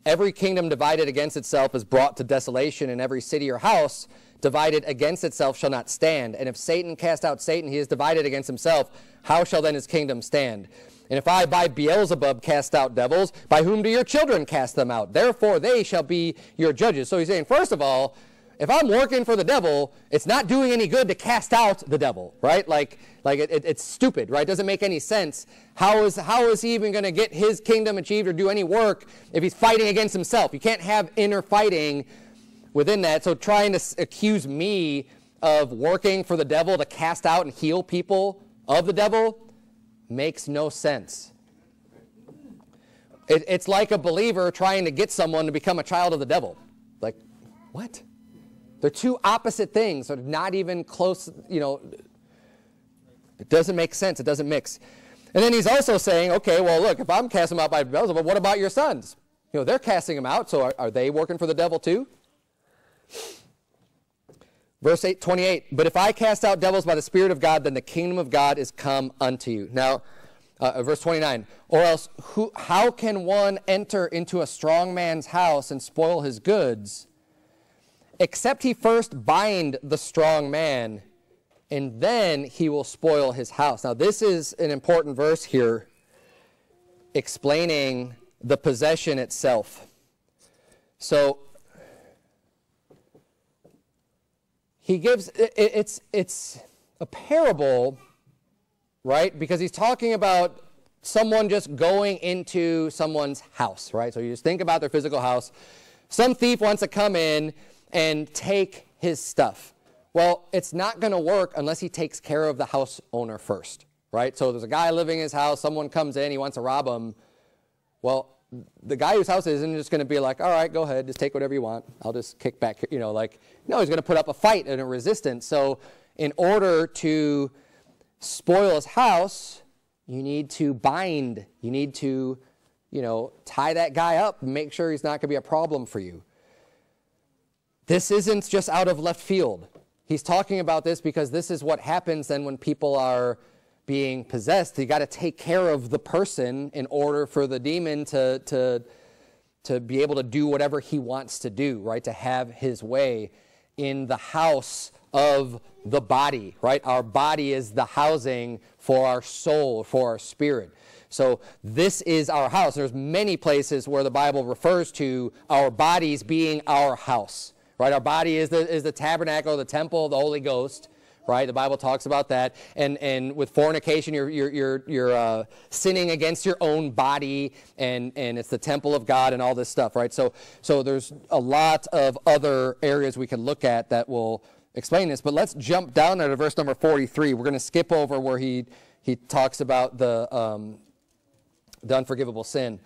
[SPEAKER 1] Every kingdom divided against itself is brought to desolation, and every city or house divided against itself shall not stand. And if Satan cast out Satan, he is divided against himself. How shall then his kingdom stand? And if I by Beelzebub cast out devils, by whom do your children cast them out? Therefore they shall be your judges. So he's saying, first of all, if I'm working for the devil, it's not doing any good to cast out the devil, right? Like, like it, it, it's stupid, right? Doesn't make any sense. How is, how is he even going to get his kingdom achieved or do any work if he's fighting against himself? You can't have inner fighting within that. So trying to accuse me of working for the devil to cast out and heal people of the devil makes no sense. It, it's like a believer trying to get someone to become a child of the devil. Like, what? They're two opposite things. They're not even close, you know. It doesn't make sense. It doesn't mix. And then he's also saying, okay, well, look, if I'm casting them out by Beelzebub, what about your sons? You know, they're casting them out, so are, are they working for the devil too? Verse 8, 28, but if I cast out devils by the Spirit of God, then the kingdom of God is come unto you. Now, uh, verse 29, or else who, how can one enter into a strong man's house and spoil his goods, except he first bind the strong man, and then he will spoil his house. Now, this is an important verse here explaining the possession itself. So, he gives it's it's a parable right because he's talking about someone just going into someone's house right so you just think about their physical house some thief wants to come in and take his stuff well it's not going to work unless he takes care of the house owner first right so there's a guy living in his house someone comes in he wants to rob him well the guy whose house isn't just going to be like, all right, go ahead, just take whatever you want. I'll just kick back, you know, like, no, he's going to put up a fight and a resistance. So, in order to spoil his house, you need to bind, you need to you know, tie that guy up, make sure he's not going to be a problem for you. This isn't just out of left field. He's talking about this because this is what happens then when people are being possessed. You got to take care of the person in order for the demon to, to, to be able to do whatever he wants to do, right? To have his way in the house of the body, right? Our body is the housing for our soul, for our spirit. So this is our house. There's many places where the Bible refers to our bodies being our house, right? Our body is the, is the tabernacle, the temple of the Holy Ghost right? The Bible talks about that. And, and with fornication, you're, you're, you're, you're uh, sinning against your own body, and, and it's the temple of God and all this stuff, right? So, so there's a lot of other areas we can look at that will explain this. But let's jump down there to verse number 43. We're going to skip over where he, he talks about the, um, the unforgivable sin.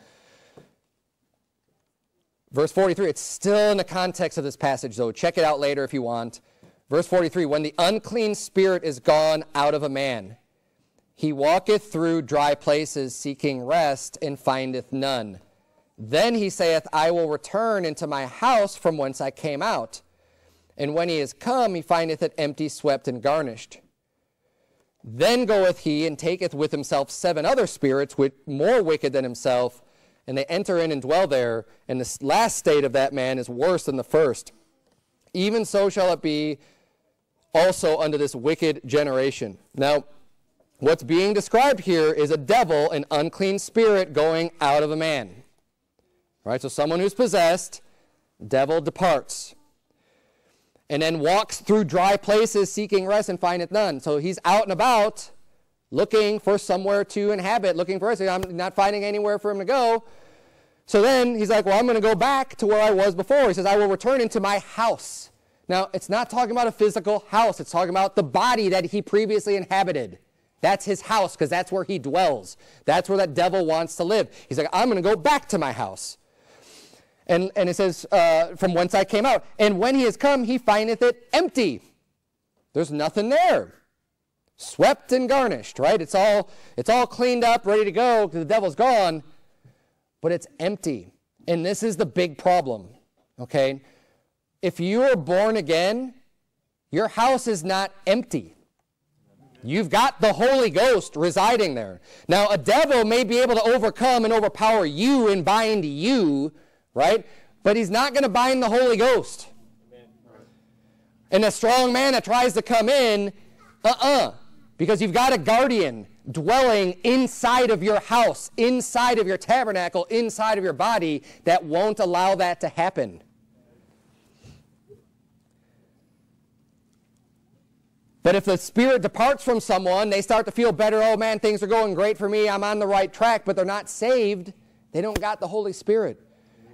[SPEAKER 1] Verse 43, it's still in the context of this passage, though. Check it out later if you want. Verse 43 When the unclean spirit is gone out of a man, he walketh through dry places seeking rest and findeth none. Then he saith, I will return into my house from whence I came out. And when he is come, he findeth it empty, swept, and garnished. Then goeth he and taketh with himself seven other spirits, which more wicked than himself, and they enter in and dwell there. And the last state of that man is worse than the first. Even so shall it be also under this wicked generation. Now, what's being described here is a devil, an unclean spirit going out of a man. Right? So someone who's possessed, devil departs. And then walks through dry places seeking rest and findeth none. So he's out and about looking for somewhere to inhabit, looking for rest. I'm not finding anywhere for him to go. So then he's like, Well, I'm going to go back to where I was before. He says, I will return into my house. Now, it's not talking about a physical house, it's talking about the body that he previously inhabited. That's his house because that's where he dwells. That's where that devil wants to live. He's like, I'm going to go back to my house. And, and it says, uh, from whence I came out. And when he has come, he findeth it empty. There's nothing there. Swept and garnished, right? It's all, it's all cleaned up, ready to go because the devil's gone, but it's empty. And this is the big problem, okay? if you are born again, your house is not empty. You've got the Holy Ghost residing there. Now, a devil may be able to overcome and overpower you and bind you, right? But he's not going to bind the Holy Ghost. And a strong man that tries to come in, uh uh, because you've got a guardian dwelling inside of your house, inside of your tabernacle, inside of your body that won't allow that to happen. But if the spirit departs from someone, they start to feel better. Oh man, things are going great for me. I'm on the right track, but they're not saved. They don't got the Holy Spirit.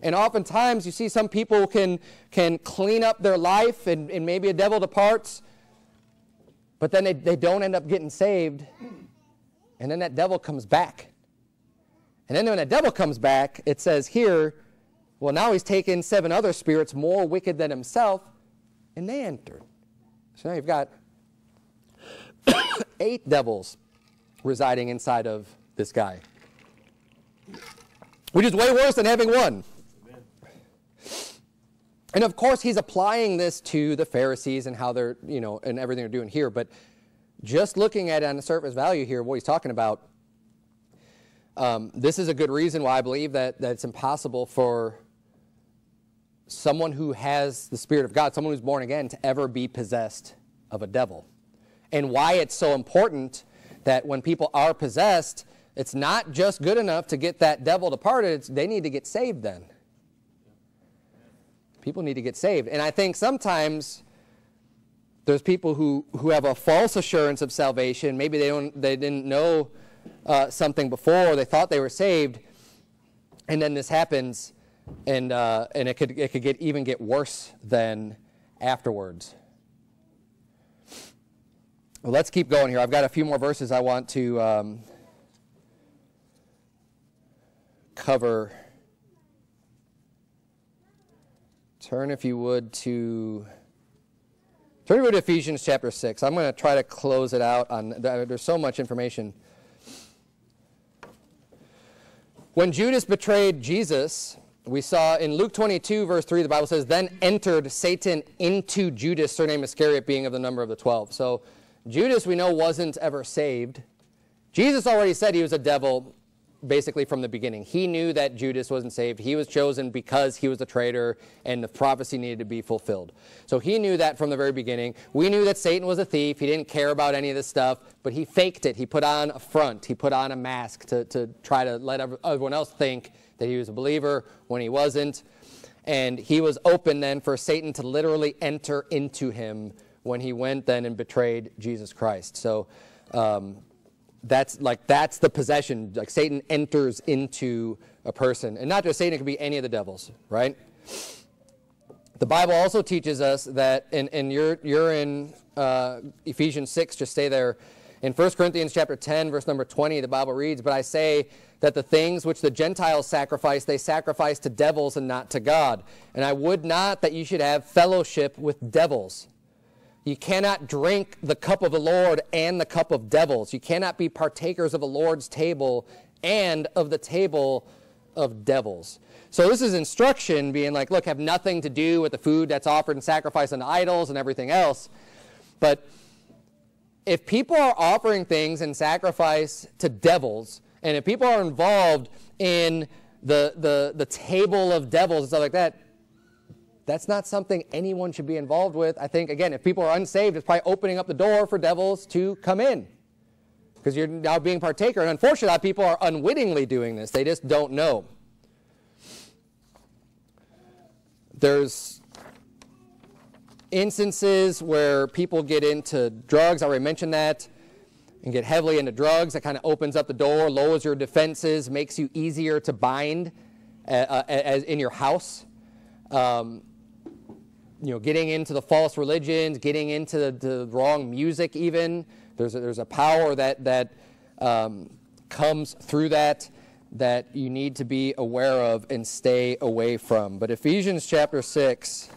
[SPEAKER 1] And oftentimes you see some people can, can clean up their life and, and maybe a devil departs, but then they, they don't end up getting saved. And then that devil comes back. And then when that devil comes back, it says here, well, now he's taken seven other spirits more wicked than himself, and they entered. So now you've got eight devils residing inside of this guy, which is way worse than having one. And of course, he's applying this to the Pharisees and how they're, you know, and everything they're doing here. But just looking at it on the surface value here, what he's talking about, um, this is a good reason why I believe that, that it's impossible for someone who has the Spirit of God, someone who's born again, to ever be possessed of a devil and why it's so important that when people are possessed, it's not just good enough to get that devil departed, they need to get saved then. People need to get saved. And I think sometimes there's people who, who have a false assurance of salvation. Maybe they, don't, they didn't know uh, something before, they thought they were saved, and then this happens, and, uh, and it, could, it could get, even get worse than afterwards. Well, let's keep going here. I've got a few more verses I want to um, cover. Turn, if you would, to turn to Ephesians chapter six. I'm going to try to close it out. On there's so much information. When Judas betrayed Jesus, we saw in Luke 22, verse 3, the Bible says, Then entered Satan into Judas, surnamed Iscariot, being of the number of the twelve. So Judas, we know, wasn't ever saved. Jesus already said he was a devil basically from the beginning. He knew that Judas wasn't saved. He was chosen because he was a traitor and the prophecy needed to be fulfilled. So he knew that from the very beginning. We knew that Satan was a thief. He didn't care about any of this stuff, but he faked it. He put on a front, he put on a mask to, to try to let everyone else think that he was a believer when he wasn't. And he was open then for Satan to literally enter into him when he went then and betrayed Jesus Christ. So, um, that's like that's the possession. Like satan enters into a person. And not just satan it could be any of the devils right? The bible also teaches us that and, and you're, you're in uh, ephesians 6 just stay there. In 1 corinthians chapter 10 verse number 20 the bible reads but i say that the things which the gentiles sacrifice they sacrifice to devils and not to god. And i would not that you should have fellowship with devils you cannot drink the cup of the Lord and the cup of devils. You cannot be partakers of the Lord's table and of the table of devils. So this is instruction being like, look, have nothing to do with the food that's offered and sacrificed unto idols and everything else. But if people are offering things and sacrifice to devils, and if people are involved in the, the, the table of devils and stuff like that, that's not something anyone should be involved with. I think, again, if people are unsaved, it's probably opening up the door for devils to come in because you're now being partaker. And unfortunately, people are unwittingly doing this, they just don't know. There's instances where people get into drugs. I already mentioned that. And get heavily into drugs. That kind of opens up the door, lowers your defenses, makes you easier to bind uh, uh, as in your house. Um, you know, getting into the false religions, getting into the, the wrong music even. There's a, there's a power that, that um, comes through that that you need to be aware of and stay away from. But Ephesians chapter 6.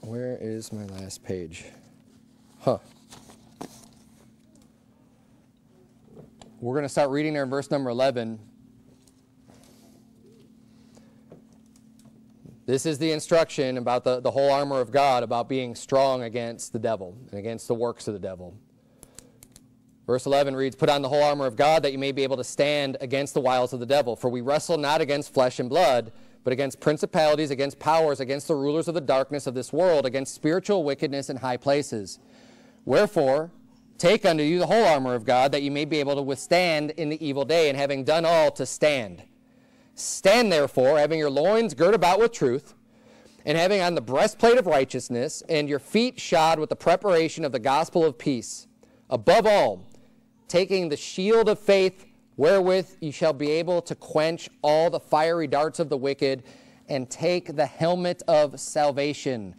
[SPEAKER 1] Where is my last page? Huh. We're going to start reading there in verse number 11. This is the instruction about the, the whole armor of God, about being strong against the devil and against the works of the devil. Verse 11 reads, Put on the whole armor of God that you may be able to stand against the wiles of the devil. For we wrestle not against flesh and blood, but against principalities, against powers, against the rulers of the darkness of this world, against spiritual wickedness in high places. Wherefore, take unto you the whole armor of God that you may be able to withstand in the evil day, and having done all, to stand. Stand therefore, having your loins girt about with truth, and having on the breastplate of righteousness, and your feet shod with the preparation of the gospel of peace. Above all, taking the shield of faith, wherewith you shall be able to quench all the fiery darts of the wicked, and take the helmet of salvation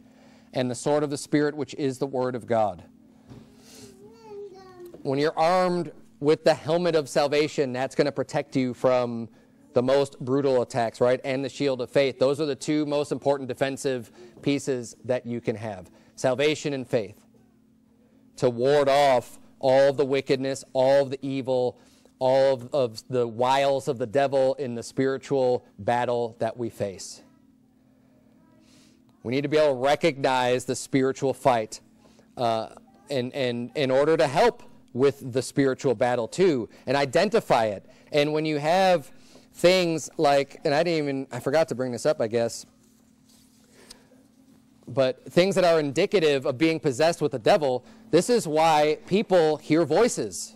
[SPEAKER 1] and the sword of the Spirit, which is the word of God. When you're armed with the helmet of salvation, that's going to protect you from the most brutal attacks, right? And the shield of faith. Those are the two most important defensive pieces that you can have salvation and faith to ward off all of the wickedness, all of the evil, all of, of the wiles of the devil in the spiritual battle that we face. We need to be able to recognize the spiritual fight uh, and, and in order to help with the spiritual battle too and identify it. And when you have things like, and I didn't even, I forgot to bring this up, I guess, but things that are indicative of being possessed with the devil, this is why people hear voices.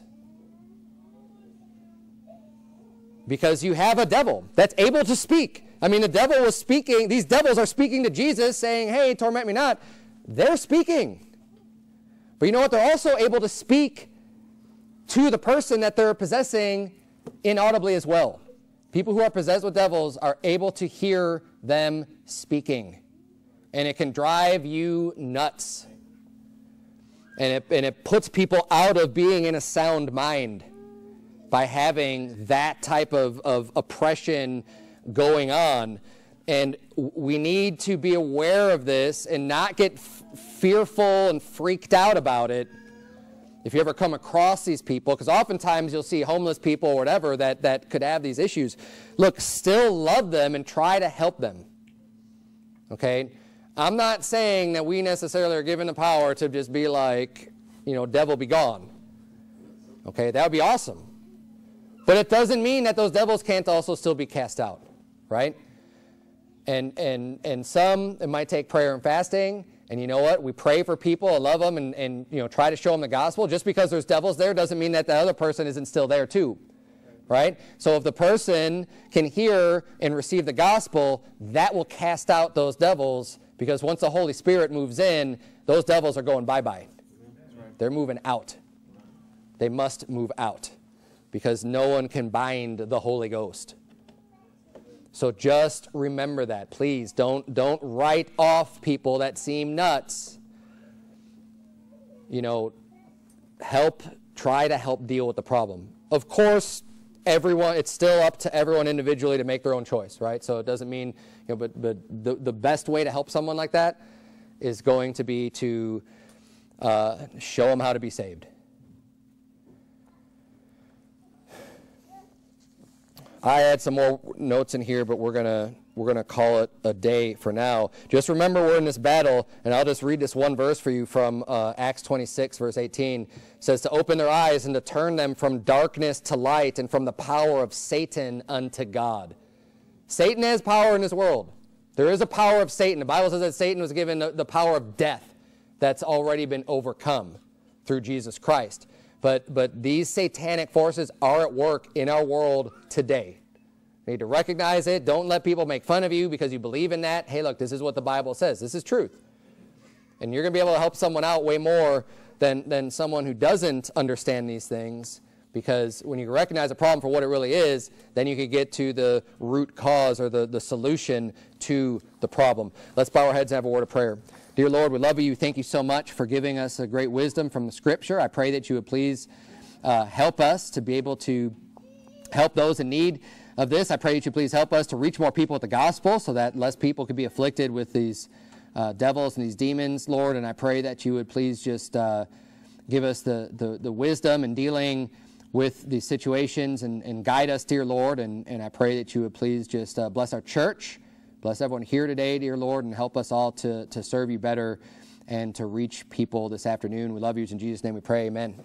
[SPEAKER 1] Because you have a devil that's able to speak. I mean, the devil was speaking, these devils are speaking to Jesus saying, hey, torment me not. They're speaking. But you know what? They're also able to speak to the person that they're possessing inaudibly as well. People who are possessed with devils are able to hear them speaking. And it can drive you nuts. And it, and it puts people out of being in a sound mind by having that type of, of oppression going on. And we need to be aware of this and not get fearful and freaked out about it if you ever come across these people, because oftentimes you'll see homeless people or whatever that, that could have these issues, look, still love them and try to help them. Okay? I'm not saying that we necessarily are given the power to just be like, you know, devil be gone. Okay, that would be awesome. But it doesn't mean that those devils can't also still be cast out, right? And and and some it might take prayer and fasting. And you know what? We pray for people and love them and, and you know try to show them the gospel. Just because there's devils there doesn't mean that the other person isn't still there too. Right? So if the person can hear and receive the gospel, that will cast out those devils because once the Holy Spirit moves in, those devils are going bye-bye. They're moving out. They must move out because no one can bind the Holy Ghost. So just remember that. Please don't, don't write off people that seem nuts. You know, help, try to help deal with the problem. Of course, everyone, it's still up to everyone individually to make their own choice, right? So it doesn't mean, you know, but, but the, the best way to help someone like that is going to be to uh, show them how to be saved. I had some more notes in here, but we're gonna we're gonna call it a day for now. Just remember we're in this battle, and I'll just read this one verse for you from uh, Acts 26, verse 18. It says to open their eyes and to turn them from darkness to light, and from the power of Satan unto God. Satan has power in this world. There is a power of Satan. The Bible says that Satan was given the, the power of death that's already been overcome through Jesus Christ. But, but these satanic forces are at work in our world today. You need to recognize it. Don't let people make fun of you because you believe in that. Hey, look, this is what the Bible says. This is truth. And you're going to be able to help someone out way more than, than someone who doesn't understand these things because when you recognize a problem for what it really is, then you can get to the root cause or the, the solution to the problem. Let's bow our heads and have a word of prayer. Dear Lord, we love you. Thank you so much for giving us a great wisdom from the scripture. I pray that you would please uh, help us to be able to help those in need of this. I pray that you please help us to reach more people with the gospel so that less people could be afflicted with these uh, devils and these demons, Lord. And I pray that you would please just uh, give us the, the, the, wisdom in dealing with these situations and, and, guide us, dear Lord. And, and I pray that you would please just uh, bless our church. Bless everyone here today, dear Lord, and help us all to, to serve you better and to reach people this afternoon. We love you. In Jesus' name we pray. Amen.